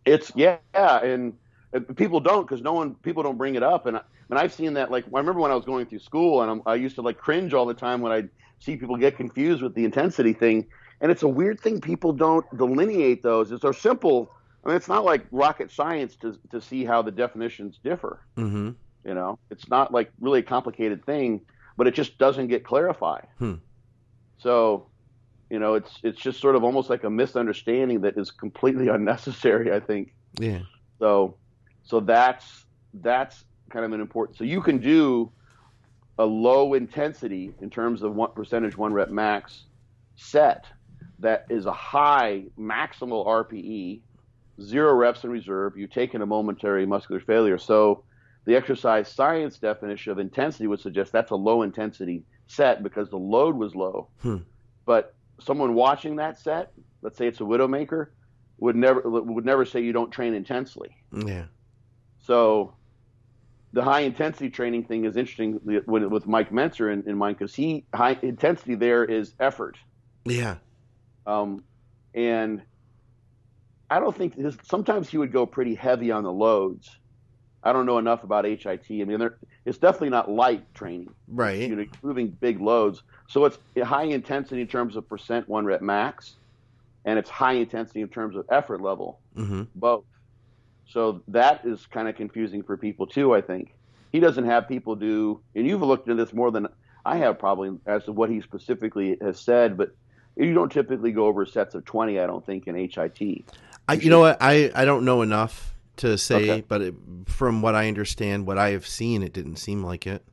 It's yeah, and, and people don't because no one people don't bring it up, and I, and I've seen that like I remember when I was going through school and I'm, I used to like cringe all the time when I see people get confused with the intensity thing, and it's a weird thing people don't delineate those. It's so simple I mean, it's not like rocket science to to see how the definitions differ. Mm-hmm. You know, it's not like really a complicated thing, but it just doesn't get clarified. Hmm. So, you know, it's it's just sort of almost like a misunderstanding that is completely unnecessary. I think. Yeah. So, so that's that's kind of an important. So you can do a low intensity in terms of one percentage one rep max set that is a high maximal RPE zero reps in reserve, you take in a momentary muscular failure. So the exercise science definition of intensity would suggest that's a low intensity set because the load was low. Hmm. But someone watching that set, let's say it's a widowmaker, would never would never say you don't train intensely. Yeah. So the high intensity training thing is interesting with, with Mike Mentzer in, in mind because he high intensity there is effort. Yeah. Um, and I don't think his, sometimes he would go pretty heavy on the loads. I don't know enough about HIT. I mean, it's definitely not light training. Right. You know, moving big loads. So it's high intensity in terms of percent one rep max, and it's high intensity in terms of effort level, mm-hmm. both. So that is kind of confusing for people too. I think he doesn't have people do, and you've looked into this more than I have probably as to what he specifically has said, but you don't typically go over sets of 20, I don't think, in HIT. I, you know what? I, I don't know enough to say, okay. but it, from what I understand, what I have seen, it didn't seem like it.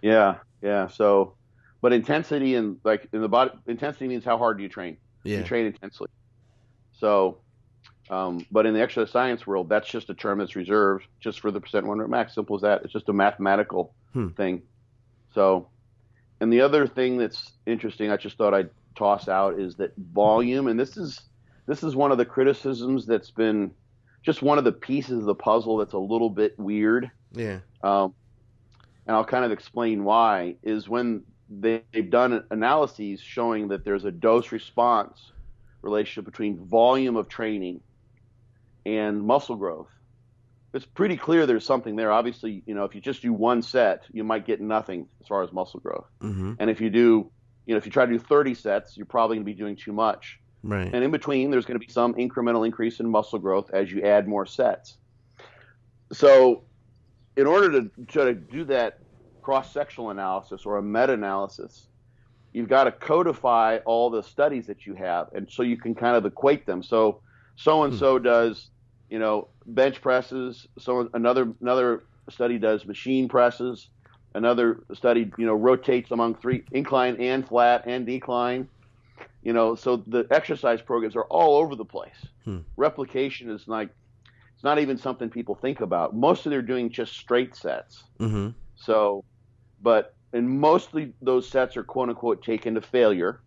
Yeah, yeah. So, but intensity and like in the body, intensity means how hard do you train? Yeah. You train intensely. So, um, but in the exercise science world, that's just a term that's reserved just for the percent one rep max. Simple as that. It's just a mathematical hmm. thing. So, and the other thing that's interesting, I just thought I'd toss out is that volume, and this is this is one of the criticisms that's been just one of the pieces of the puzzle that's a little bit weird. Yeah. Um, and I'll kind of explain why is when they've done analyses showing that there's a dose response relationship between volume of training and muscle growth. It's pretty clear there's something there. Obviously, you know, if you just do one set, you might get nothing as far as muscle growth. Mm-hmm. And if you do, you know, if you try to do 30 sets, you're probably going to be doing too much. Right. And in between, there's going to be some incremental increase in muscle growth as you add more sets. So, in order to try to do that cross sectional analysis or a meta analysis, you've got to codify all the studies that you have, and so you can kind of equate them. So, so and so does, you know, bench presses. So another another study does machine presses. Another study, you know, rotates among three incline and flat and decline you know, so the exercise programs are all over the place. Hmm. Replication is like it's not even something people think about. Most of they're doing just straight sets. Mm-hmm. So, but and mostly those sets are quote unquote taken to failure,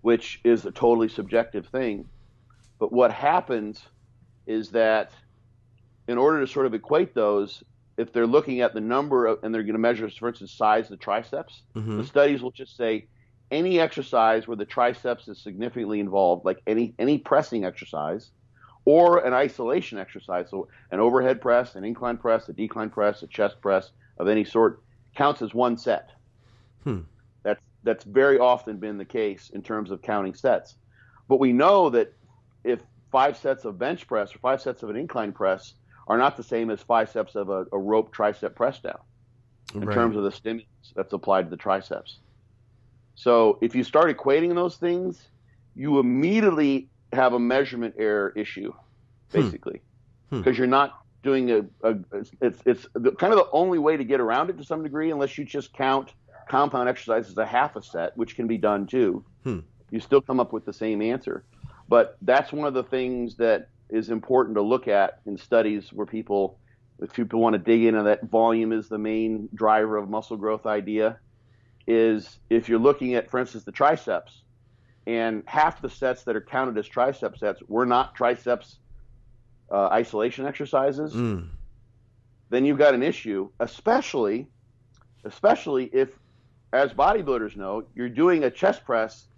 which is a totally subjective thing. But what happens is that in order to sort of equate those, if they're looking at the number of, and they're going to measure, for instance, size of the triceps, mm-hmm. the studies will just say any exercise where the triceps is significantly involved, like any any pressing exercise, or an isolation exercise, so an overhead press, an incline press, a decline press, a chest press of any sort, counts as one set. Hmm. That's that's very often been the case in terms of counting sets. But we know that if five sets of bench press or five sets of an incline press are not the same as five sets of a, a rope tricep press down in right. terms of the stimulus that's applied to the triceps. So if you start equating those things, you immediately have a measurement error issue, hmm. basically, because hmm. you're not doing a, a, it's it's kind of the only way to get around it to some degree, unless you just count compound exercises a half a set, which can be done too. Hmm. You still come up with the same answer, but that's one of the things that is important to look at in studies where people, if people want to dig into that volume is the main driver of muscle growth idea, is if you're looking at, for instance, the triceps, and half the sets that are counted as tricep sets were not triceps uh, isolation exercises, mm. then you've got an issue, especially, especially if, as bodybuilders know, you're doing a chest press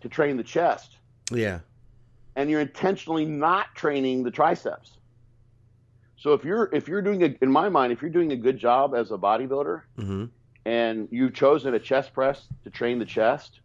to train the chest. Yeah and you're intentionally not training the triceps. So if you're if you're doing a in my mind if you're doing a good job as a bodybuilder mm-hmm. and you've chosen a chest press to train the chest,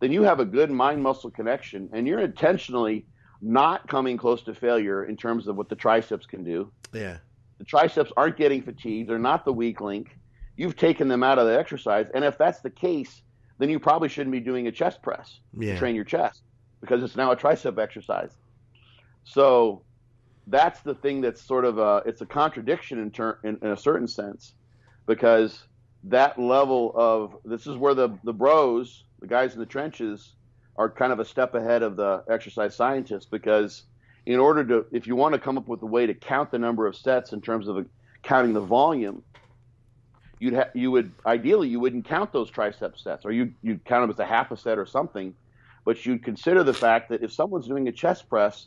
then you have a good mind muscle connection and you're intentionally not coming close to failure in terms of what the triceps can do. Yeah. The triceps aren't getting fatigued, they're not the weak link. You've taken them out of the exercise and if that's the case, then you probably shouldn't be doing a chest press yeah. to train your chest because it's now a tricep exercise. So that's the thing that's sort of a it's a contradiction in, ter- in, in a certain sense because that level of this is where the the bros, the guys in the trenches, are kind of a step ahead of the exercise scientists because in order to if you want to come up with a way to count the number of sets in terms of counting the volume you'd ha- you would ideally you wouldn't count those tricep sets or you you'd count them as a half a set or something but you'd consider the fact that if someone's doing a chest press,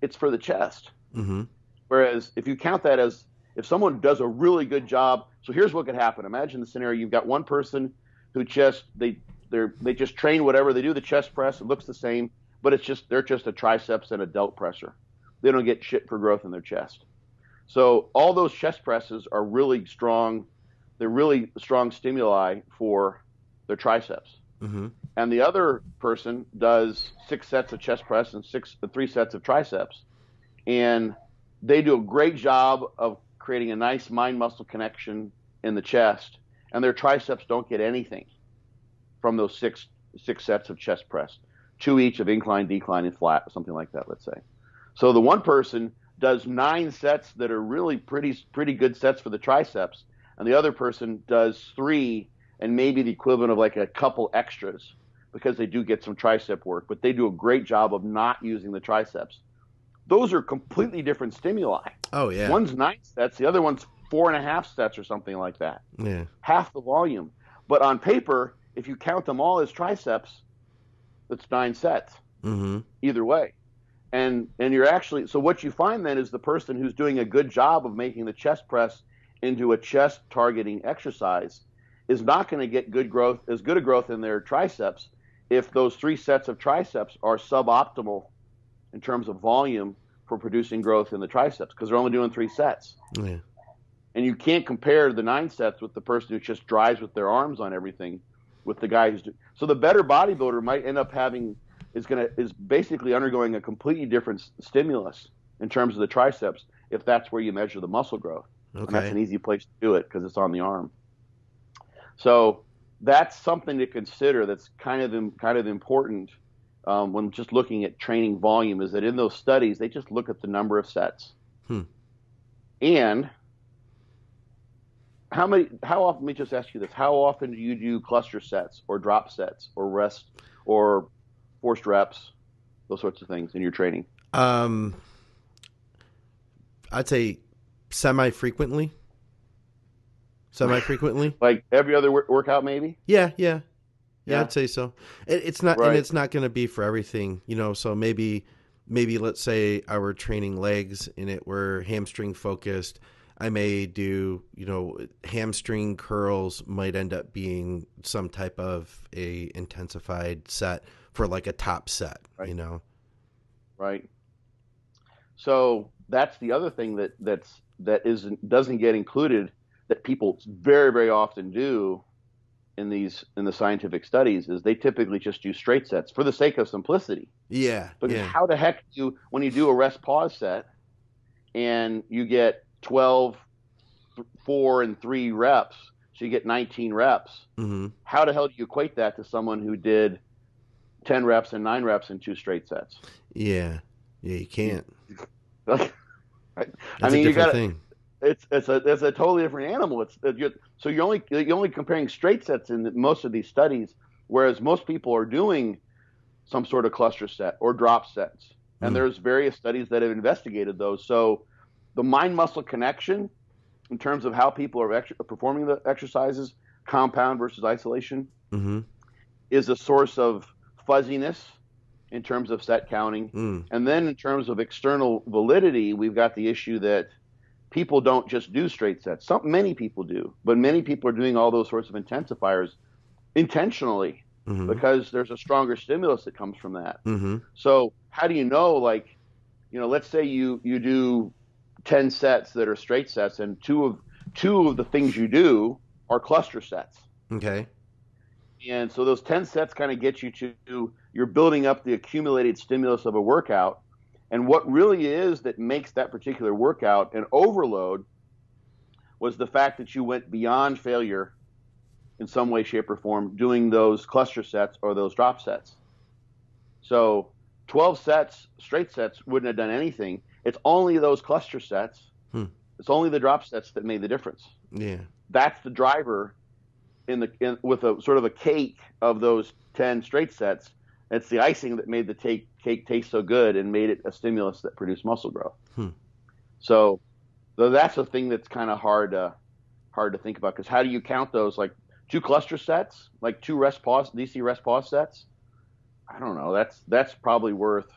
it's for the chest. Mm-hmm. Whereas if you count that as if someone does a really good job, so here's what could happen. Imagine the scenario: you've got one person who just they they they just train whatever they do the chest press. It looks the same, but it's just they're just a triceps and a delt presser. They don't get shit for growth in their chest. So all those chest presses are really strong. They're really strong stimuli for their triceps. Mm-hmm. And the other person does six sets of chest press and six, three sets of triceps, and they do a great job of creating a nice mind muscle connection in the chest, and their triceps don't get anything from those six six sets of chest press, two each of incline, decline, and flat, something like that. Let's say. So the one person does nine sets that are really pretty pretty good sets for the triceps, and the other person does three and maybe the equivalent of like a couple extras because they do get some tricep work, but they do a great job of not using the triceps. Those are completely different stimuli. Oh yeah. One's nine sets, the other one's four and a half sets or something like that. Yeah. Half the volume. But on paper, if you count them all as triceps, that's nine sets. Mm-hmm. Either way. And and you're actually so what you find then is the person who's doing a good job of making the chest press into a chest targeting exercise is not going to get good growth, as good a growth in their triceps if those three sets of triceps are suboptimal in terms of volume for producing growth in the triceps because they're only doing three sets. Yeah. And you can't compare the nine sets with the person who just drives with their arms on everything with the guy who's do- so the better bodybuilder might end up having is going to is basically undergoing a completely different stimulus in terms of the triceps if that's where you measure the muscle growth. Okay. And that's an easy place to do it because it's on the arm. So that's something to consider. That's kind of kind of important um, when just looking at training volume. Is that in those studies they just look at the number of sets, hmm. and how many? How often? Let me just ask you this: How often do you do cluster sets or drop sets or rest or forced reps, those sorts of things in your training? Um, I'd say semi frequently semi frequently. like every other wor- workout, maybe. Yeah, yeah, yeah, yeah. I'd say so. It, it's not, right. and it's not going to be for everything, you know. So maybe, maybe let's say I were training legs and it were hamstring focused. I may do, you know, hamstring curls might end up being some type of a intensified set for like a top set, right. you know. Right. So that's the other thing that that's that isn't doesn't get included that people very very often do in these in the scientific studies is they typically just do straight sets for the sake of simplicity. Yeah. Because yeah. how the heck do you when you do a rest pause set and you get 12 4 and 3 reps so you get 19 reps. Mm-hmm. How the hell do you equate that to someone who did 10 reps and 9 reps in two straight sets? Yeah. Yeah, you can't. I mean, you got it's it's a it's a totally different animal. It's you're, so you're only you're only comparing straight sets in most of these studies, whereas most people are doing some sort of cluster set or drop sets, and mm. there's various studies that have investigated those. So the mind muscle connection, in terms of how people are ex- performing the exercises, compound versus isolation, mm-hmm. is a source of fuzziness in terms of set counting. Mm. And then in terms of external validity, we've got the issue that people don't just do straight sets. Some many people do, but many people are doing all those sorts of intensifiers intentionally mm-hmm. because there's a stronger stimulus that comes from that. Mm-hmm. So how do you know like you know, let's say you you do 10 sets that are straight sets and two of two of the things you do are cluster sets. Okay. And so those 10 sets kind of get you to you're building up the accumulated stimulus of a workout and what really is that makes that particular workout an overload was the fact that you went beyond failure in some way, shape, or form doing those cluster sets or those drop sets. So 12 sets, straight sets, wouldn't have done anything. It's only those cluster sets, hmm. it's only the drop sets that made the difference. Yeah. That's the driver in the in, with a sort of a cake of those 10 straight sets it's the icing that made the take, cake taste so good and made it a stimulus that produced muscle growth. Hmm. So, so that's the thing that's kind of hard to hard to think about because how do you count those like two cluster sets, like two rest pause DC rest pause sets? I don't know. That's that's probably worth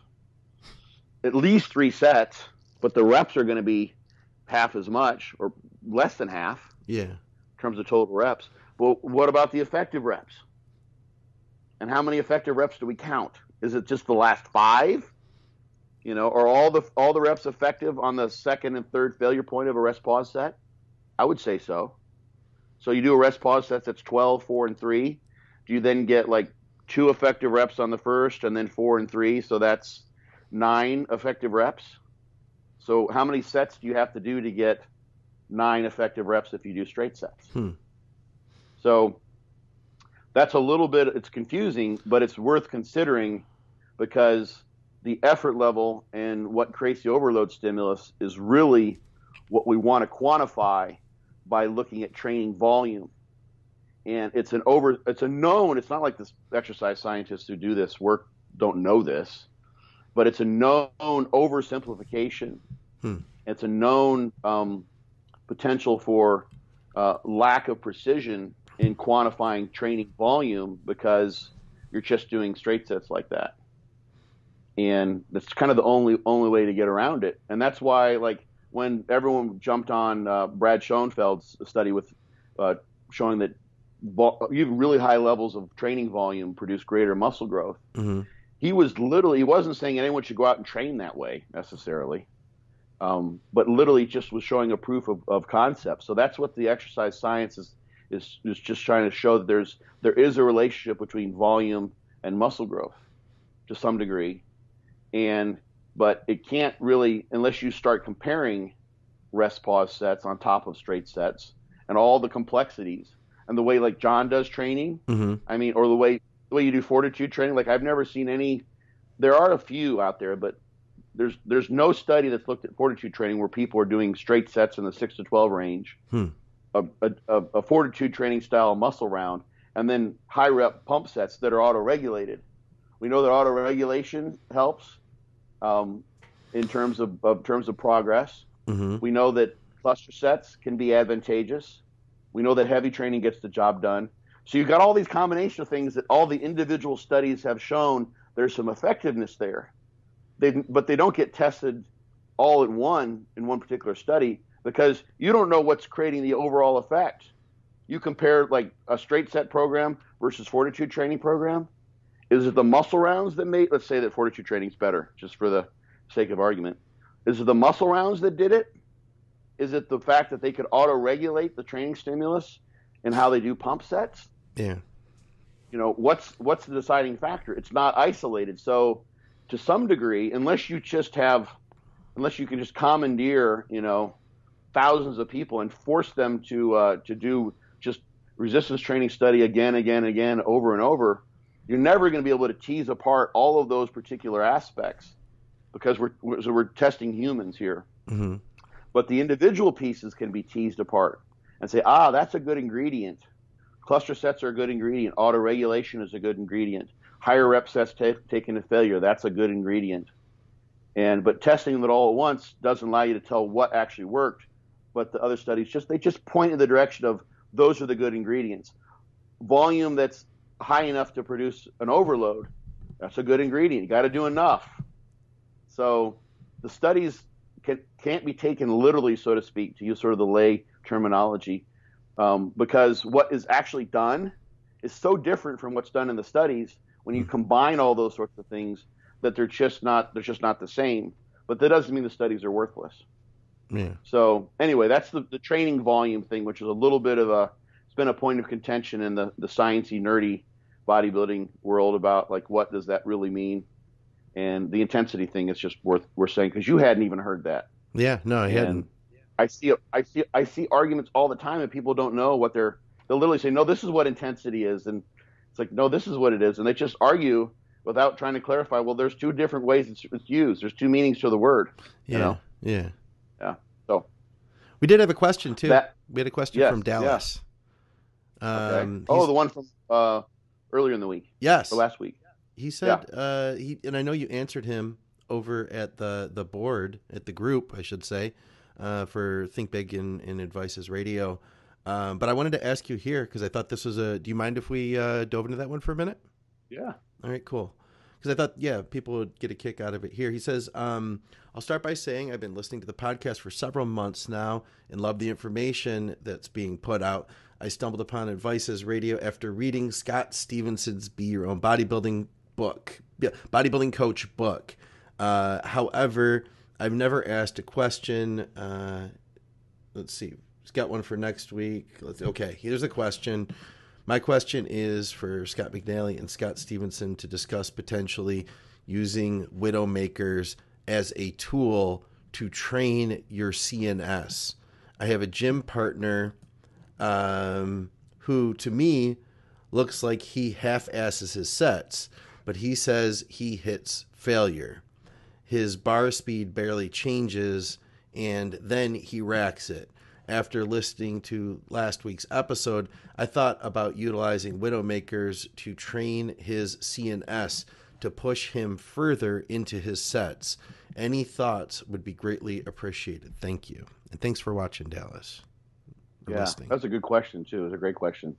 at least three sets, but the reps are going to be half as much or less than half. Yeah. In terms of total reps. But what about the effective reps? And how many effective reps do we count? Is it just the last five? You know, are all the all the reps effective on the second and third failure point of a rest pause set? I would say so. So you do a rest pause set that's 12, 4, and 3. Do you then get like two effective reps on the first and then 4 and 3? So that's nine effective reps. So how many sets do you have to do to get nine effective reps if you do straight sets? Hmm. So that's a little bit it's confusing, but it's worth considering because the effort level and what creates the overload stimulus is really what we want to quantify by looking at training volume. And it's an over it's a known, it's not like this exercise scientists who do this work don't know this, but it's a known oversimplification. Hmm. It's a known um, potential for uh, lack of precision in quantifying training volume because you're just doing straight sets like that. And that's kind of the only only way to get around it. And that's why, like, when everyone jumped on uh, Brad Schoenfeld's study with uh, showing that vo- even really high levels of training volume produce greater muscle growth, mm-hmm. he was literally he wasn't saying anyone should go out and train that way necessarily. Um, but literally just was showing a proof of, of concept. So that's what the exercise science is is, is just trying to show that there's there is a relationship between volume and muscle growth to some degree, and but it can't really unless you start comparing rest pause sets on top of straight sets and all the complexities and the way like John does training. Mm-hmm. I mean, or the way the way you do fortitude training. Like I've never seen any. There are a few out there, but there's there's no study that's looked at fortitude training where people are doing straight sets in the six to twelve range. Hmm a, a, a fortitude training style muscle round, and then high rep pump sets that are auto regulated. We know that auto regulation helps um, in terms of, of, terms of progress. Mm-hmm. We know that cluster sets can be advantageous. We know that heavy training gets the job done. So you've got all these combination of things that all the individual studies have shown there's some effectiveness there. They, but they don't get tested all in one in one particular study because you don't know what's creating the overall effect. You compare like a straight set program versus fortitude training program. Is it the muscle rounds that made? Let's say that fortitude training is better, just for the sake of argument. Is it the muscle rounds that did it? Is it the fact that they could auto regulate the training stimulus and how they do pump sets? Yeah. You know, what's what's the deciding factor? It's not isolated. So to some degree, unless you just have unless you can just commandeer, you know, thousands of people and force them to uh, to do just resistance training study again, again, again, over and over, you're never going to be able to tease apart all of those particular aspects because we're we're, so we're testing humans here. Mm-hmm. But the individual pieces can be teased apart and say, ah, that's a good ingredient. Cluster sets are a good ingredient. Auto regulation is a good ingredient. Higher rep sets t- taken to failure, that's a good ingredient. And but testing it all at once doesn't allow you to tell what actually worked. But the other studies just they just point in the direction of those are the good ingredients. Volume that's high enough to produce an overload, that's a good ingredient. You got to do enough. So the studies can, can't be taken literally, so to speak, to use sort of the lay terminology, um, because what is actually done is so different from what's done in the studies. When you combine all those sorts of things, that they're just not they're just not the same. But that doesn't mean the studies are worthless. Yeah. So anyway, that's the, the training volume thing, which is a little bit of a it's been a point of contention in the the sciencey nerdy bodybuilding world about like what does that really mean, and the intensity thing is just worth we're saying because you hadn't even heard that. Yeah, no, I and hadn't. I see I see I see arguments all the time, and people don't know what they're. They'll literally say, "No, this is what intensity is," and it's like, "No, this is what it is," and they just argue without trying to clarify. Well, there's two different ways it's, it's used. There's two meanings to the word. Yeah, you know? yeah, yeah. So we did have a question too. That, we had a question yes, from Dallas. Yeah. Um, oh, the one from uh, earlier in the week. Yes, last week. He said, yeah. uh, he and I know you answered him over at the the board at the group, I should say, uh, for Think Big and, and Advices Radio. Um, but I wanted to ask you here because I thought this was a. Do you mind if we uh, dove into that one for a minute? Yeah. All right, cool. Because I thought, yeah, people would get a kick out of it here. He says, um, I'll start by saying I've been listening to the podcast for several months now and love the information that's being put out. I stumbled upon Advices Radio after reading Scott Stevenson's Be Your Own Bodybuilding book, bodybuilding coach book. Uh, however, I've never asked a question. Uh, let's see. He's got one for next week. Let's, okay, here's a question. My question is for Scott McNally and Scott Stevenson to discuss potentially using Widowmakers as a tool to train your CNS. I have a gym partner um, who, to me, looks like he half asses his sets but he says he hits failure. His bar speed barely changes, and then he racks it. After listening to last week's episode, I thought about utilizing Widowmakers to train his CNS to push him further into his sets. Any thoughts would be greatly appreciated. Thank you. And thanks for watching, Dallas. yeah, listening. that's a good question, too. It's a great question.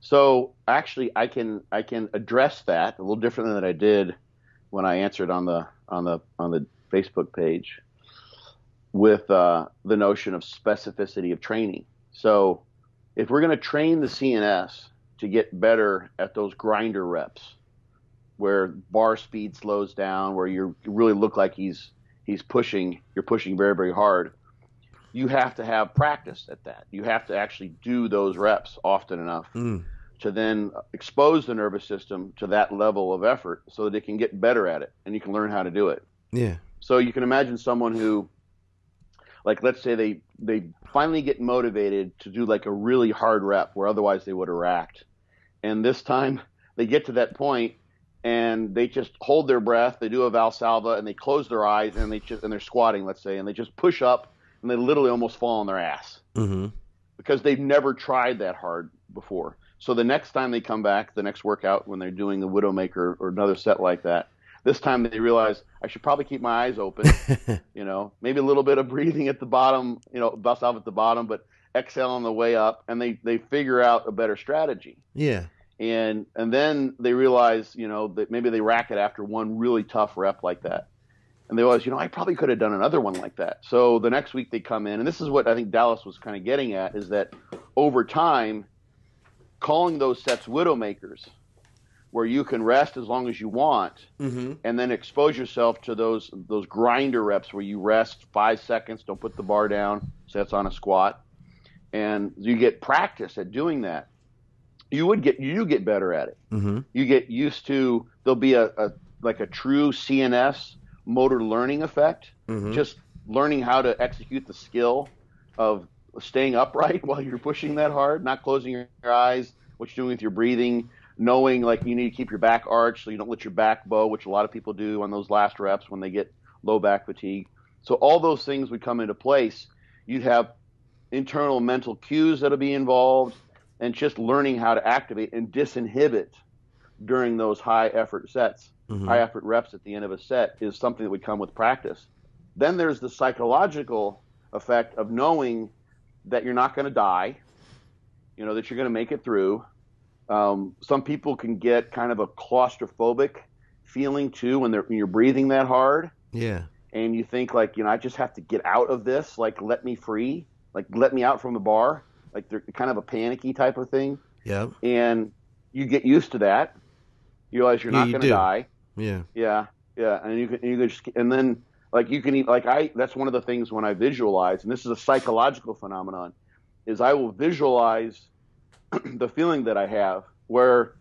So actually, I can I can address that a little differently than I did when I answered on the on the on the Facebook page with uh, the notion of specificity of training. So if we're going to train the CNS to get better at those grinder reps, where bar speed slows down, where you really look like he's he's pushing, you're pushing very very hard. You have to have practice at that. You have to actually do those reps often enough. Mm to then expose the nervous system to that level of effort so that it can get better at it and you can learn how to do it. Yeah. So you can imagine someone who like let's say they they finally get motivated to do like a really hard rep where otherwise they would have racked. And this time they get to that point and they just hold their breath, they do a valsalva and they close their eyes and they just and they're squatting, let's say, and they just push up and they literally almost fall on their ass. Mm-hmm. Because they've never tried that hard before. So the next time they come back, the next workout when they're doing the Widowmaker or another set like that, this time they realize I should probably keep my eyes open. you know, maybe a little bit of breathing at the bottom, you know, bust off at the bottom, but exhale on the way up, and they they figure out a better strategy. Yeah. And and then they realize, you know, that maybe they rack it after one really tough rep like that. And they realize, you know, I probably could have done another one like that. So the next week they come in, and this is what I think Dallas was kind of getting at is that over time, calling those sets widowmakers, where you can rest as long as you want, mm-hmm. and then expose yourself to those those grinder reps where you rest five seconds, don't put the bar down, sets on a squat, and you get practice at doing that. You would get you get better at it. Mm-hmm. You get used to there'll be a, a like a true CNS motor learning effect, mm-hmm. just learning how to execute the skill of staying upright while you're pushing that hard, not closing your eyes, what you're doing with your breathing, knowing like you need to keep your back arched so you don't let your back bow, which a lot of people do on those last reps when they get low back fatigue. So all those things would come into place. You'd have internal mental cues that'll be involved and just learning how to activate and disinhibit during those high effort sets, mm-hmm. high effort reps at the end of a set is something that would come with practice. Then there's the psychological effect of knowing that you're not going to die, you know, that you're going to make it through. Um, some people can get kind of a claustrophobic feeling too when they're when you're breathing that hard. Yeah. And you think like, you know, I just have to get out of this, like let me free, like let me out from the bar, like they're kind of a panicky type of thing. Yeah. And you get used to that. You realize you're Yeah, not you going to die. Yeah. Yeah, yeah, and you can you can just and then like you can eat like I that's one of the things when I visualize, and this is a psychological phenomenon, is I will visualize the feeling that I have where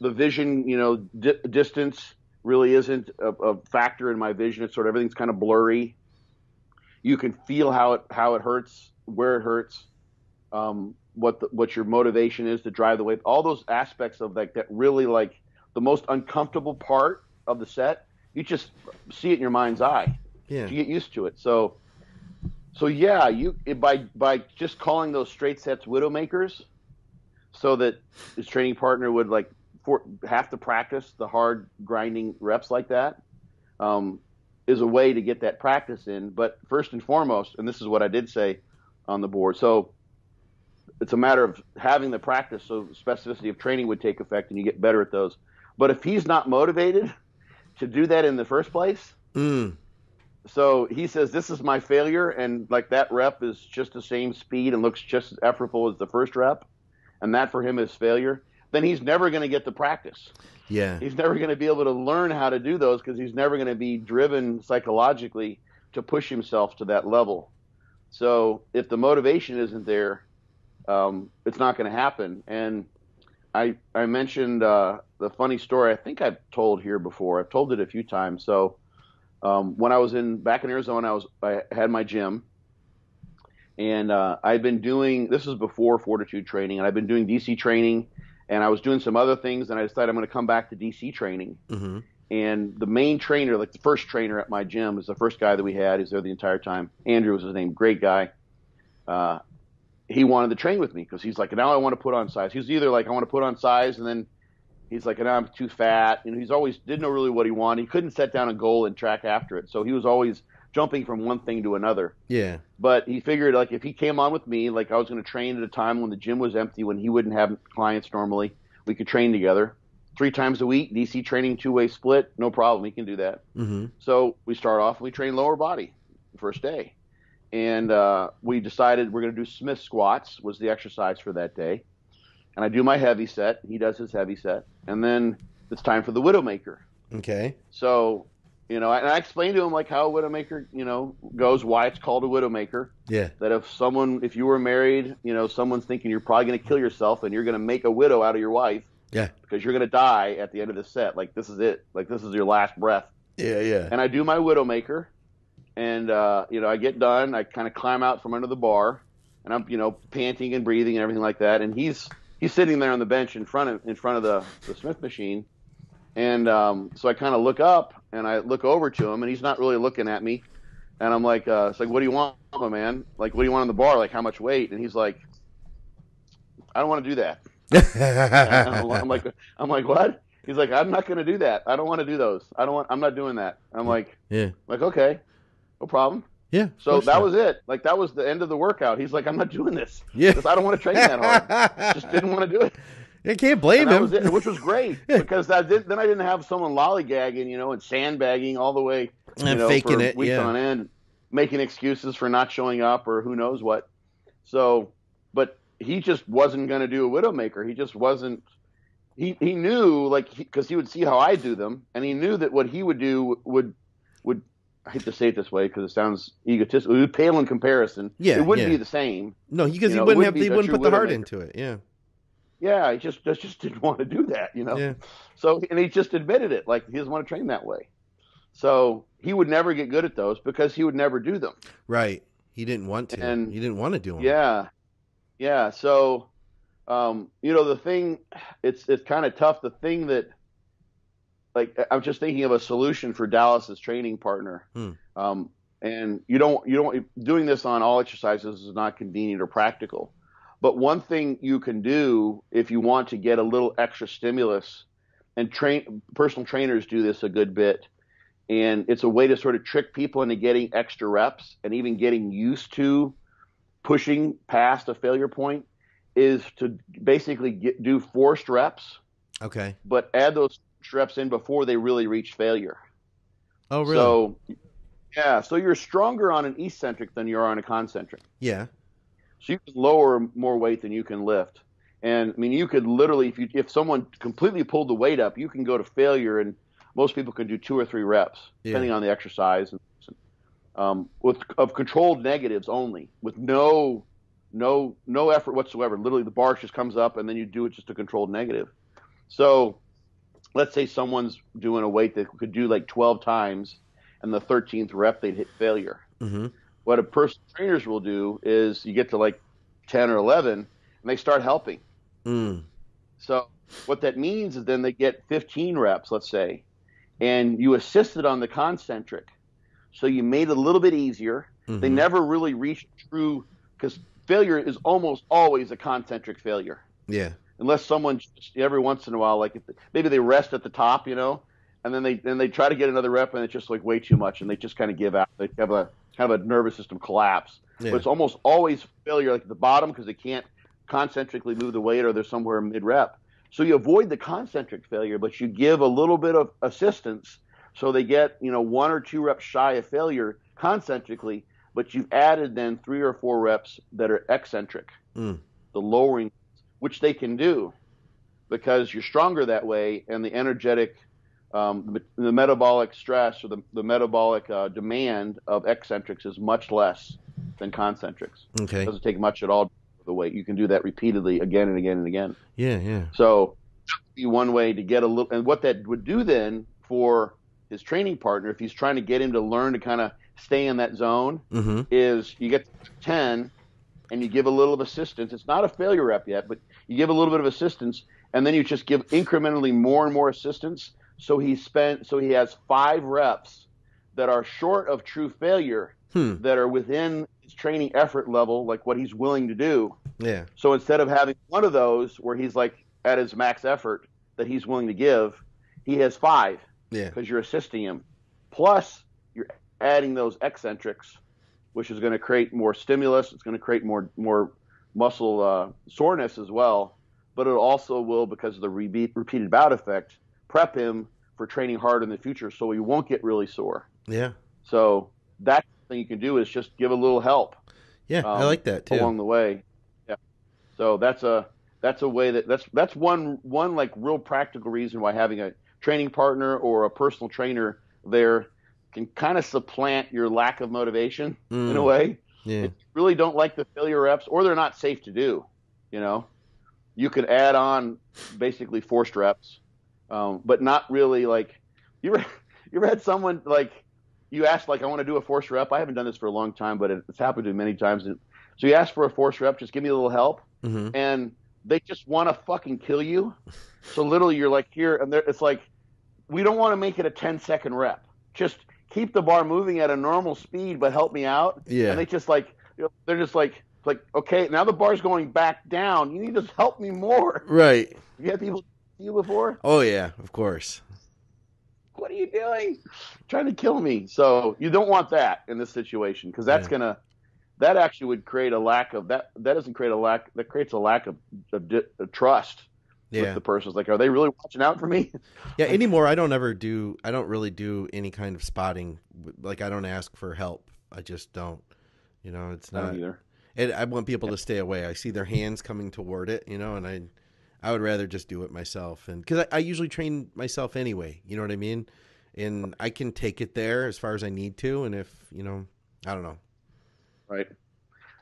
the vision, you know, di- distance really isn't a, a factor in my vision. It's sort of everything's kind of blurry. You can feel how it how it hurts, where it hurts, um, what the, what your motivation is to drive the weight. All those aspects of like that really like the most uncomfortable part of the set. You just see it in your mind's eye. Yeah. You get used to it. So, so yeah, you by by just calling those straight sets widowmakers, so that his training partner would like for, have to practice the hard grinding reps like that, um, is a way to get that practice in. But first and foremost, and this is what I did say on the board. So it's a matter of having the practice, so specificity of training would take effect, and you get better at those. But if he's not motivated to do that in the first place, Mm. so he says this is my failure and like that rep is just the same speed and looks just as effortful as the first rep and that for him is failure then he's never going to get the practice Yeah. he's never going to be able to learn how to do those because he's never going to be driven psychologically to push himself to that level so if the motivation isn't there um, it's not going to happen and I, I mentioned uh, the funny story I think I've told here before. I've told it a few times. So um, when I was in back in Arizona, I was I had my gym, and uh, I've been doing this was before Fortitude training, and I've been doing DC training, and I was doing some other things, and I decided I'm going to come back to DC training. Mm-hmm. And the main trainer, like the first trainer at my gym, is the first guy that we had. He's there the entire time. Andrew was his name, great guy. Uh, he wanted to train with me because he's like, now I want to put on size. He's either like, I want to put on size, and then he's like, now I'm too fat. You know, he's always didn't know really what he wanted. He couldn't set down a goal and track after it, so he was always jumping from one thing to another. Yeah. But he figured like if he came on with me, like I was going to train at a time when the gym was empty, when he wouldn't have clients normally, we could train together three times a week. DC training two way split, no problem. He can do that. Mm-hmm. So we start off and we train lower body the first day. And uh, we decided we're going to do Smith squats was the exercise for that day. And I do my heavy set. He does his heavy set. And then it's time for the Widowmaker. Okay. So, you know, and I explained to him like how a Widowmaker, you know, goes, why it's called a Widowmaker. Yeah. That if someone, if you were married, you know, someone's thinking you're probably going to kill yourself and you're going to make a widow out of your wife Yeah. because you're going to die at the end of the set. Like this is it. Like this is your last breath Yeah. Yeah. and I do my Widowmaker, and uh, you know I get done. I kind of climb out from under the bar, and I'm you know panting and breathing and everything like that. And he's he's sitting there on the bench in front of in front of the the Smith machine, and um, so I kind of look up and I look over to him, and he's not really looking at me, and I'm like, uh, it's like, what do you want, my man? Like, what do you want on the bar? Like, how much weight? And he's like, I don't want to do that. I'm I'm like, I'm like, what? He's like, I'm not going to do that. I don't want to do those. I don't want. I'm not doing that. I'm like, yeah. like, okay, no problem. Yeah. So that was it. Like that was the end of the workout. He's like, I'm not doing this. Yeah. I don't want to train that hard. Just didn't want to do it. I can't blame him. Was it, which was great because that did, then I didn't have someone lollygagging, you know, and sandbagging all the way, you and know, faking for it, weeks yeah. on end, making excuses for not showing up or who knows what. So, but he just wasn't going to do a widowmaker. He just wasn't. He he knew like because he, he would see how I do them, and he knew that what he would do would would I hate to say it this way because it sounds egotistical. It would pale in comparison. Yeah, it wouldn't yeah. be the same. No, because You he know, it wouldn't wouldn't have. He wouldn't put the heart into it. Yeah. Yeah, he just just, just didn't want to do that, you know. Yeah. So and he just admitted it, like he doesn't want to train that way. So he would never get good at those because he would never do them. Right. He didn't want to. And- he didn't want to do them. Yeah, yeah. So, um, you know, the thing, it's it's kind of tough. The thing that, like, I'm just thinking of a solution for Dallas's training partner. Hmm. Um, and you don't you don't doing this on all exercises is not convenient or practical. But one thing you can do if you want to get a little extra stimulus, and train personal trainers do this a good bit, and it's a way to sort of trick people into getting extra reps and even getting used to pushing past a failure point is to basically get, do forced reps, Okay. but add those reps in before they really reach failure. Oh, really? So, yeah, so you're stronger on an eccentric than you are on a concentric. yeah. So you can lower more weight than you can lift. And I mean, you could literally, if you if someone completely pulled the weight up, you can go to failure, and most people can do two or three reps, Yeah. depending on the exercise, and, um, with of controlled negatives only, with no no no effort whatsoever. Literally, the bar just comes up, and then you do it just a controlled negative. So, let's say someone's doing a weight that could do like 12 times, and the 13th rep they'd hit failure Mm-hmm. What a personal trainers will do is you get to like 10 or 11 and they start helping Mm. so what that means is then they get 15 reps let's say and you assisted on the concentric so you made it a little bit easier they Mhm. never really reach true because failure is almost always a concentric failure Yeah. unless someone just, every once in a while like if, maybe they rest at the top you know and then they then they try to get another rep and it's just like way too much and they just kind of give out they have a of a nervous system collapse Yeah. but it's almost always failure like at the bottom because they can't concentrically move the weight or they're somewhere mid rep so you avoid the concentric failure but you give a little bit of assistance so they get you know one or two reps shy of failure concentrically but you've added then three or four reps that are eccentric Mm. the lowering which they can do because you're stronger that way and the energetic um, the, the metabolic stress or the, the metabolic uh, demand of eccentrics is much less than concentrics Okay. it doesn't take much at all the weight you can do that repeatedly again and again and again Yeah. Yeah. so be one way to get a little and what that would do then for his training partner if he's trying to get him to learn to kind of stay in that zone Mm-hmm. is you get 10 and you give a little of assistance. It's not a failure rep yet, but you give a little bit of assistance and then you just give incrementally more and more assistance. So he spent so he has five reps that are short of true failure Hmm. that are within his training effort level, like what he's willing to do. Yeah. So instead of having one of those where he's like at his max effort that he's willing to give, he has five Yeah. because you're assisting him. Plus, you're adding those eccentrics, which is going to create more stimulus. It's going to create more more muscle uh, soreness as well. But it also will, because of the repeat, repeated bout effect, prep him for training hard in the future, so he won't get really sore. Yeah. So that thing you can do is just give a little help Yeah. I um, like that too. along the way. Yeah. So that's a that's a way that that's that's one one like real practical reason why having a training partner or a personal trainer there can kind of supplant your lack of motivation in a Mm. way. yeah. If you really don't like the failure reps or they're not safe to do, you know, you could add on basically forced reps, um, but not really like you ever you ever had someone like you asked like I want to do a force rep. I haven't done this for a long time, but it's happened to me many times. So you ask for a force rep, just give me a little help, Mm-hmm. and they just want to fucking kill you. So literally, you're like here, and it's like we don't want to make it a 10 second rep. Just keep the bar moving at a normal speed, but help me out. Yeah. And they just like they're just like like okay, now the bar's going back down. You need to help me more. Right. You have people you before? Oh yeah. Of course. What are you doing? Trying to kill me. So you don't want that in this situation because that's yeah. gonna that actually would create a lack of that. That doesn't create a lack. That creates a lack of, of, of trust yeah. with the person. It's like, are they really watching out for me? Yeah. Anymore, I don't ever do. I don't really do any kind of spotting. Like I don't ask for help. I just don't. You know, it's not either. And I want people to stay away. I see their hands coming toward it. You know, and I, I would rather just do it myself. And because I, I usually train myself anyway. You know what I mean? And I can take it there as far as I need to. And if you know, I don't know right?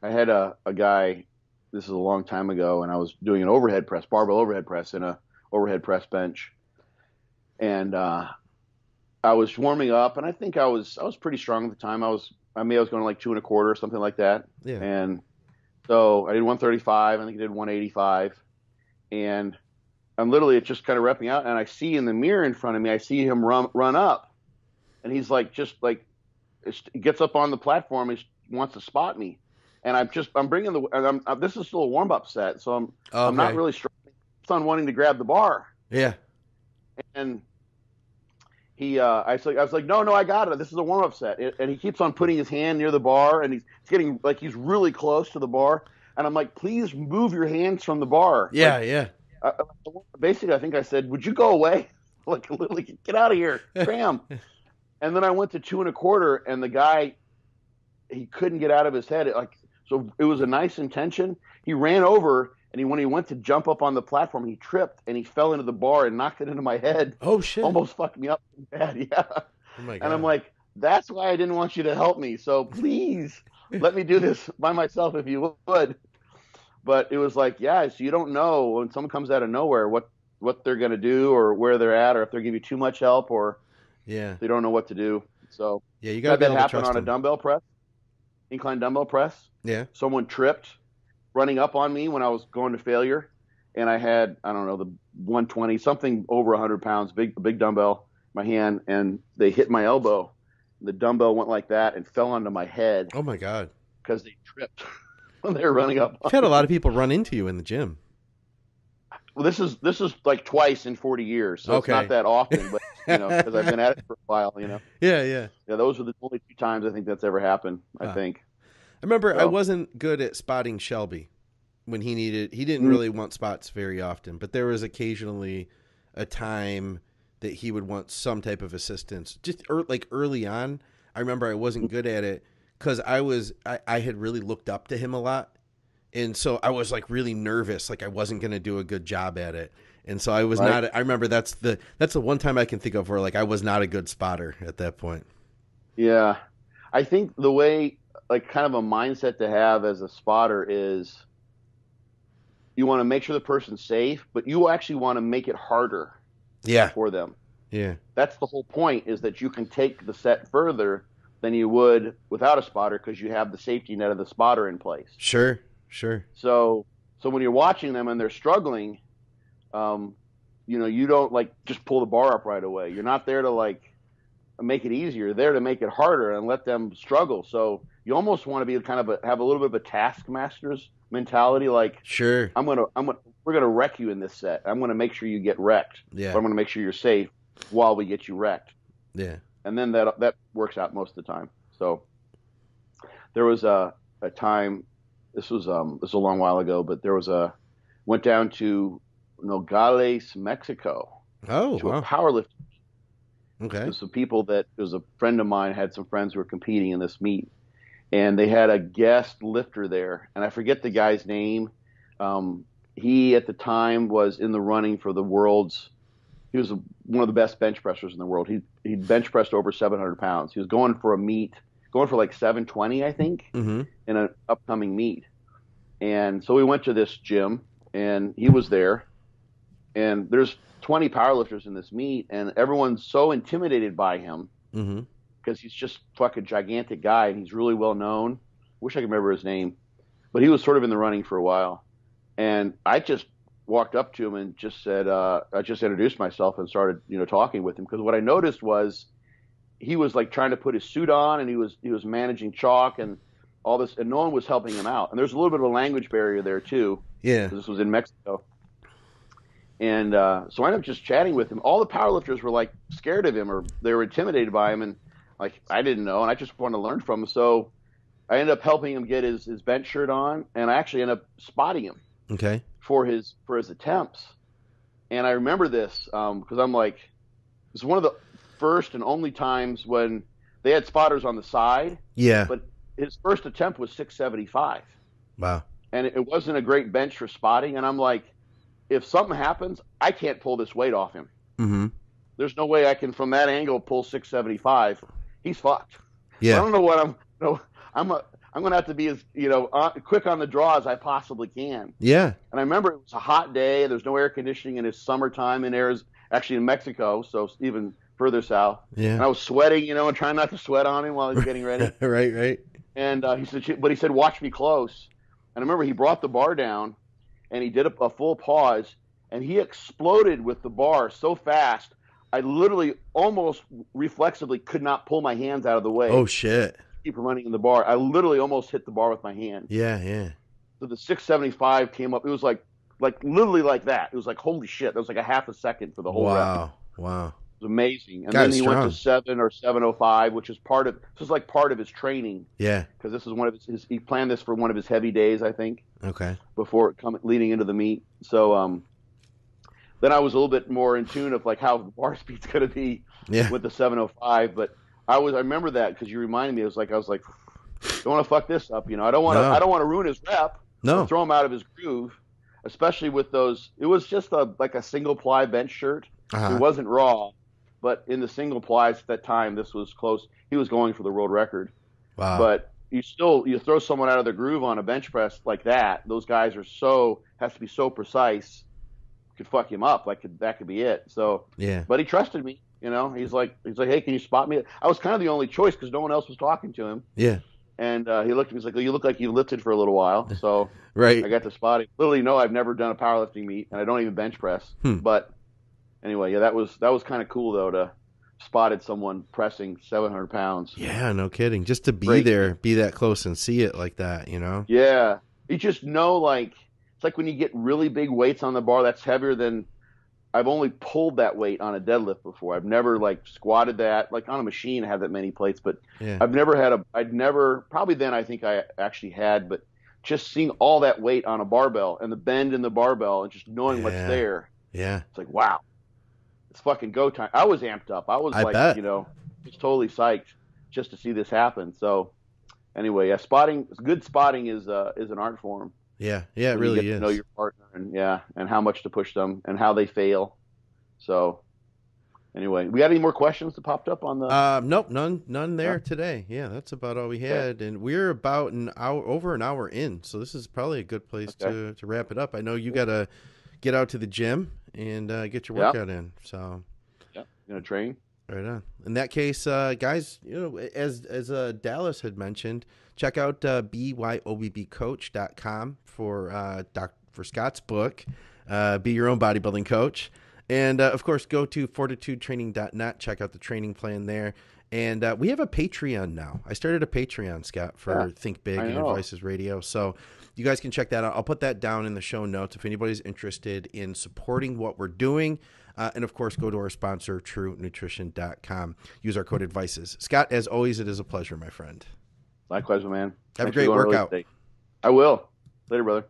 I had a, a guy, this is a long time ago, and I was doing an overhead press, barbell overhead press in a overhead press bench. And uh, I was warming up, and I think I was I was pretty strong at the time. I was I mean I was going like two and a quarter or something like that. Yeah. And so I did 135. I think I did 185, and I'm literally just kind of repping out, and I see in the mirror in front of me, I see him run run up, and he's like just like gets up on the platform. he wants to spot me, and I'm just I'm bringing the I'm, I'm, this is still a warm up set, so I'm okay. I'm not really strong on wanting to grab the bar. Yeah, and he uh, I was like I was like no no I got it this is a warm up set, and he keeps on putting his hand near the bar, and he's, he's getting like he's really close to the bar, and I'm like please move your hands from the bar. Yeah like, yeah. I, basically, I think I said, "Would you go away? like, literally, get out of here, bam!" and then I went to two and a quarter, and the guy he couldn't get out of his head. It, like so, it was a nice intention. He ran over, and he when he went to jump up on the platform, he tripped and he fell into the bar and knocked it into my head. Oh shit! Almost fucked me up bad. Yeah. Oh my god. And I'm like, that's why I didn't want you to help me. So please let me do this by myself if you would. But it was like, yeah, so you don't know when someone comes out of nowhere what what they're going to do or where they're at or if they're give you too much help or yeah they don't know what to do. So yeah, you got that happen on a dumbbell press incline dumbbell press. Yeah. Someone tripped running up on me when I was going to failure, and I had I don't know the 120 something over 100 pounds, big big dumbbell, my hand, and they hit my elbow. The dumbbell went like that and fell onto my head. Oh my god! Because they tripped when they were running up. You've had a lot of people run into you in the gym. Well, this is this is like twice in 40 years, so okay. it's not that often, but you know, because I've been at it for a while, you know. Yeah, yeah. Yeah, those were the only two times I think that's ever happened. I uh, think. I remember so. I wasn't good at spotting Shelby when he needed. He didn't mm-hmm. really want spots very often, but there was occasionally a time that he would want some type of assistance. Just er, like early on, I remember I wasn't good at it because I was I, I had really looked up to him a lot, and so I was like really nervous, like I wasn't going to do a good job at it. And so I was right. not. I remember that's the that's the one time I can think of where like I was not a good spotter at that point. Yeah, I think the way like kind of a mindset to have as a spotter is you want to make sure the person's safe, but you actually want to make it harder. Yeah. For them. Yeah. That's the whole point is that you can take the set further than you would without a spotter because you have the safety net of the spotter in place. Sure. Sure. So so when you're watching them and they're struggling, um, you know, you don't like just pull the bar up right away. You're not there to like make it easier. You're there to make it harder and let them struggle. So you almost want to be kind of a, have a little bit of a taskmaster's mentality. Like, sure, I'm gonna, I'm gonna, we're gonna wreck you in this set. I'm gonna make sure you get wrecked. Yeah, I'm gonna make sure you're safe while we get you wrecked. Yeah, and then that that works out most of the time. So there was a a time. This was um this was a long while ago, but there was a went down to Nogales, Mexico. Oh, to wow. a powerlifting. Okay. There's some people that it was a friend of mine had some friends who were competing in this meet, and they had a guest lifter there, and I forget the guy's name. Um, he at the time was in the running for the world's. He was one of the best bench pressers in the world. He he bench pressed over 700 pounds. He was going for a meet, going for like 720, I think, mm-hmm. in an upcoming meet. And so we went to this gym, and he was there, and there's 20 powerlifters in this meet, and everyone's so intimidated by him because mm-hmm. he's just fucking gigantic guy, and he's really well known. Wish I could remember his name, but he was sort of in the running for a while, and I just walked up to him and just said, uh, I just introduced myself and started, you know, talking with him because what I noticed was he was like trying to put his suit on and he was he was managing chalk and all this, and no one was helping him out. And there's a little bit of a language barrier there too. Yeah, this was in Mexico, And uh, so I ended up just chatting with him. All the powerlifters were like scared of him or they were intimidated by him, and like I didn't know, and I just wanted to learn from him. So I ended up helping him get his, his bench shirt on, and I actually ended up spotting him. Okay. For his for his attempts, and I remember this because um, I'm like, it was one of the first and only times when they had spotters on the side. Yeah. But his first attempt was 675. Wow. And it wasn't a great bench for spotting. And I'm like, if something happens, I can't pull this weight off him. Mm-hmm. There's no way I can from that angle pull 675. He's fucked. Yeah. I don't know what I'm. No, I'm a. I'm going to have to be as you know uh, quick on the draw as I possibly can. Yeah. And I remember it was a hot day. There's no air conditioning, and it's summertime in Arizona, actually in Mexico, so even further south. Yeah. And I was sweating, you know, and trying not to sweat on him while he was getting ready. right, right. And uh, he said, but he said, watch me close. And I remember he brought the bar down, and he did a, a full pause, and he exploded with the bar so fast. I literally almost reflexively could not pull my hands out of the way. Oh shit! Keep running in the bar. I literally almost hit the bar with my hand. Yeah, yeah. So the 675 came up. It was like, like literally like that. It was like holy shit. That was like a half a second for the whole. Wow, rep. wow. It was amazing. And God, then he strong. went to seven or 705, which is part of. This is like part of his training Yeah. because this is one of his, his. He planned this for one of his heavy days, I think, Okay. before coming leading into the meet. So um, then I was a little bit more in tune of like how the bar speed's going to be Yeah. with the 705. But I was I remember that because you reminded me. It was like I was like, don't want to fuck this up. You know, I don't want to. No. I don't want to ruin his rep. No. Throw him out of his groove, especially with those. It was just a like a single ply bench shirt. Uh-huh. It wasn't raw, but in the single plies at that time, this was close. He was going for the world record. Wow. But you still you throw someone out of the groove on a bench press like that. Those guys are so has to be so precise. Could fuck him up. Like could, that could be it. So, yeah. but he trusted me. You know, he's like he's like, hey, can you spot me? I was kind of the only choice because no one else was talking to him. Yeah. And uh, he looked at me. He's like, "You look like you lifted for a little while." So Right. I got to spot him. Literally, no, I've never done a powerlifting meet, and I don't even bench press. Hmm. But anyway, yeah, that was that was kind of cool though to spotted someone pressing 700 pounds. Yeah, no kidding. Just to be Great. there, be that close and see it like that, you know? Yeah, you just know like it's like when you get really big weights on the bar that's heavier than. I've only pulled that weight on a deadlift before. I've never like squatted that like on a machine. I have that many plates, but Yeah. I've never had a. I'd never probably then I think I actually had, but just seeing all that weight on a barbell and the bend in the barbell and just knowing what's there, Yeah. it's like wow, it's fucking go time. I was amped up. I was I like, bet. you know, just totally psyched just to see this happen. So anyway, yeah, spotting good spotting is uh, is an art form. Yeah. Yeah, it you really get is. To know your partner and yeah, and how much to push them and how they fail. So anyway, we got any more questions that popped up on the? Uh, nope, none, none there Yeah. today. Yeah, that's about all we had, and we're about an hour, over an hour in, so this is probably a good place Okay. to to wrap it up. I know you got to get out to the gym and uh, get your Yeah. workout in. So yeah, gonna train. right on. In that case, uh, guys, you know, as as uh, Dallas had mentioned, check out uh, byobbcoach.com for uh, doc for Scott's book, uh, Be Your Own Bodybuilding Coach. And uh, of course, go to fortitudetraining.net, check out the training plan there. And uh, we have a Patreon now. I started a Patreon, Scott, for Yeah, Think Big and. Advices Radio. So you guys can check that out. I'll put that down in the show notes if anybody's interested in supporting what we're doing. Uh, and of course, go to our sponsor, truenutrition.com. Use our code advices. Scott, as always, it is a pleasure, my friend. Likewise, my man. Have a Thanks for great workout. I will. Later, brother.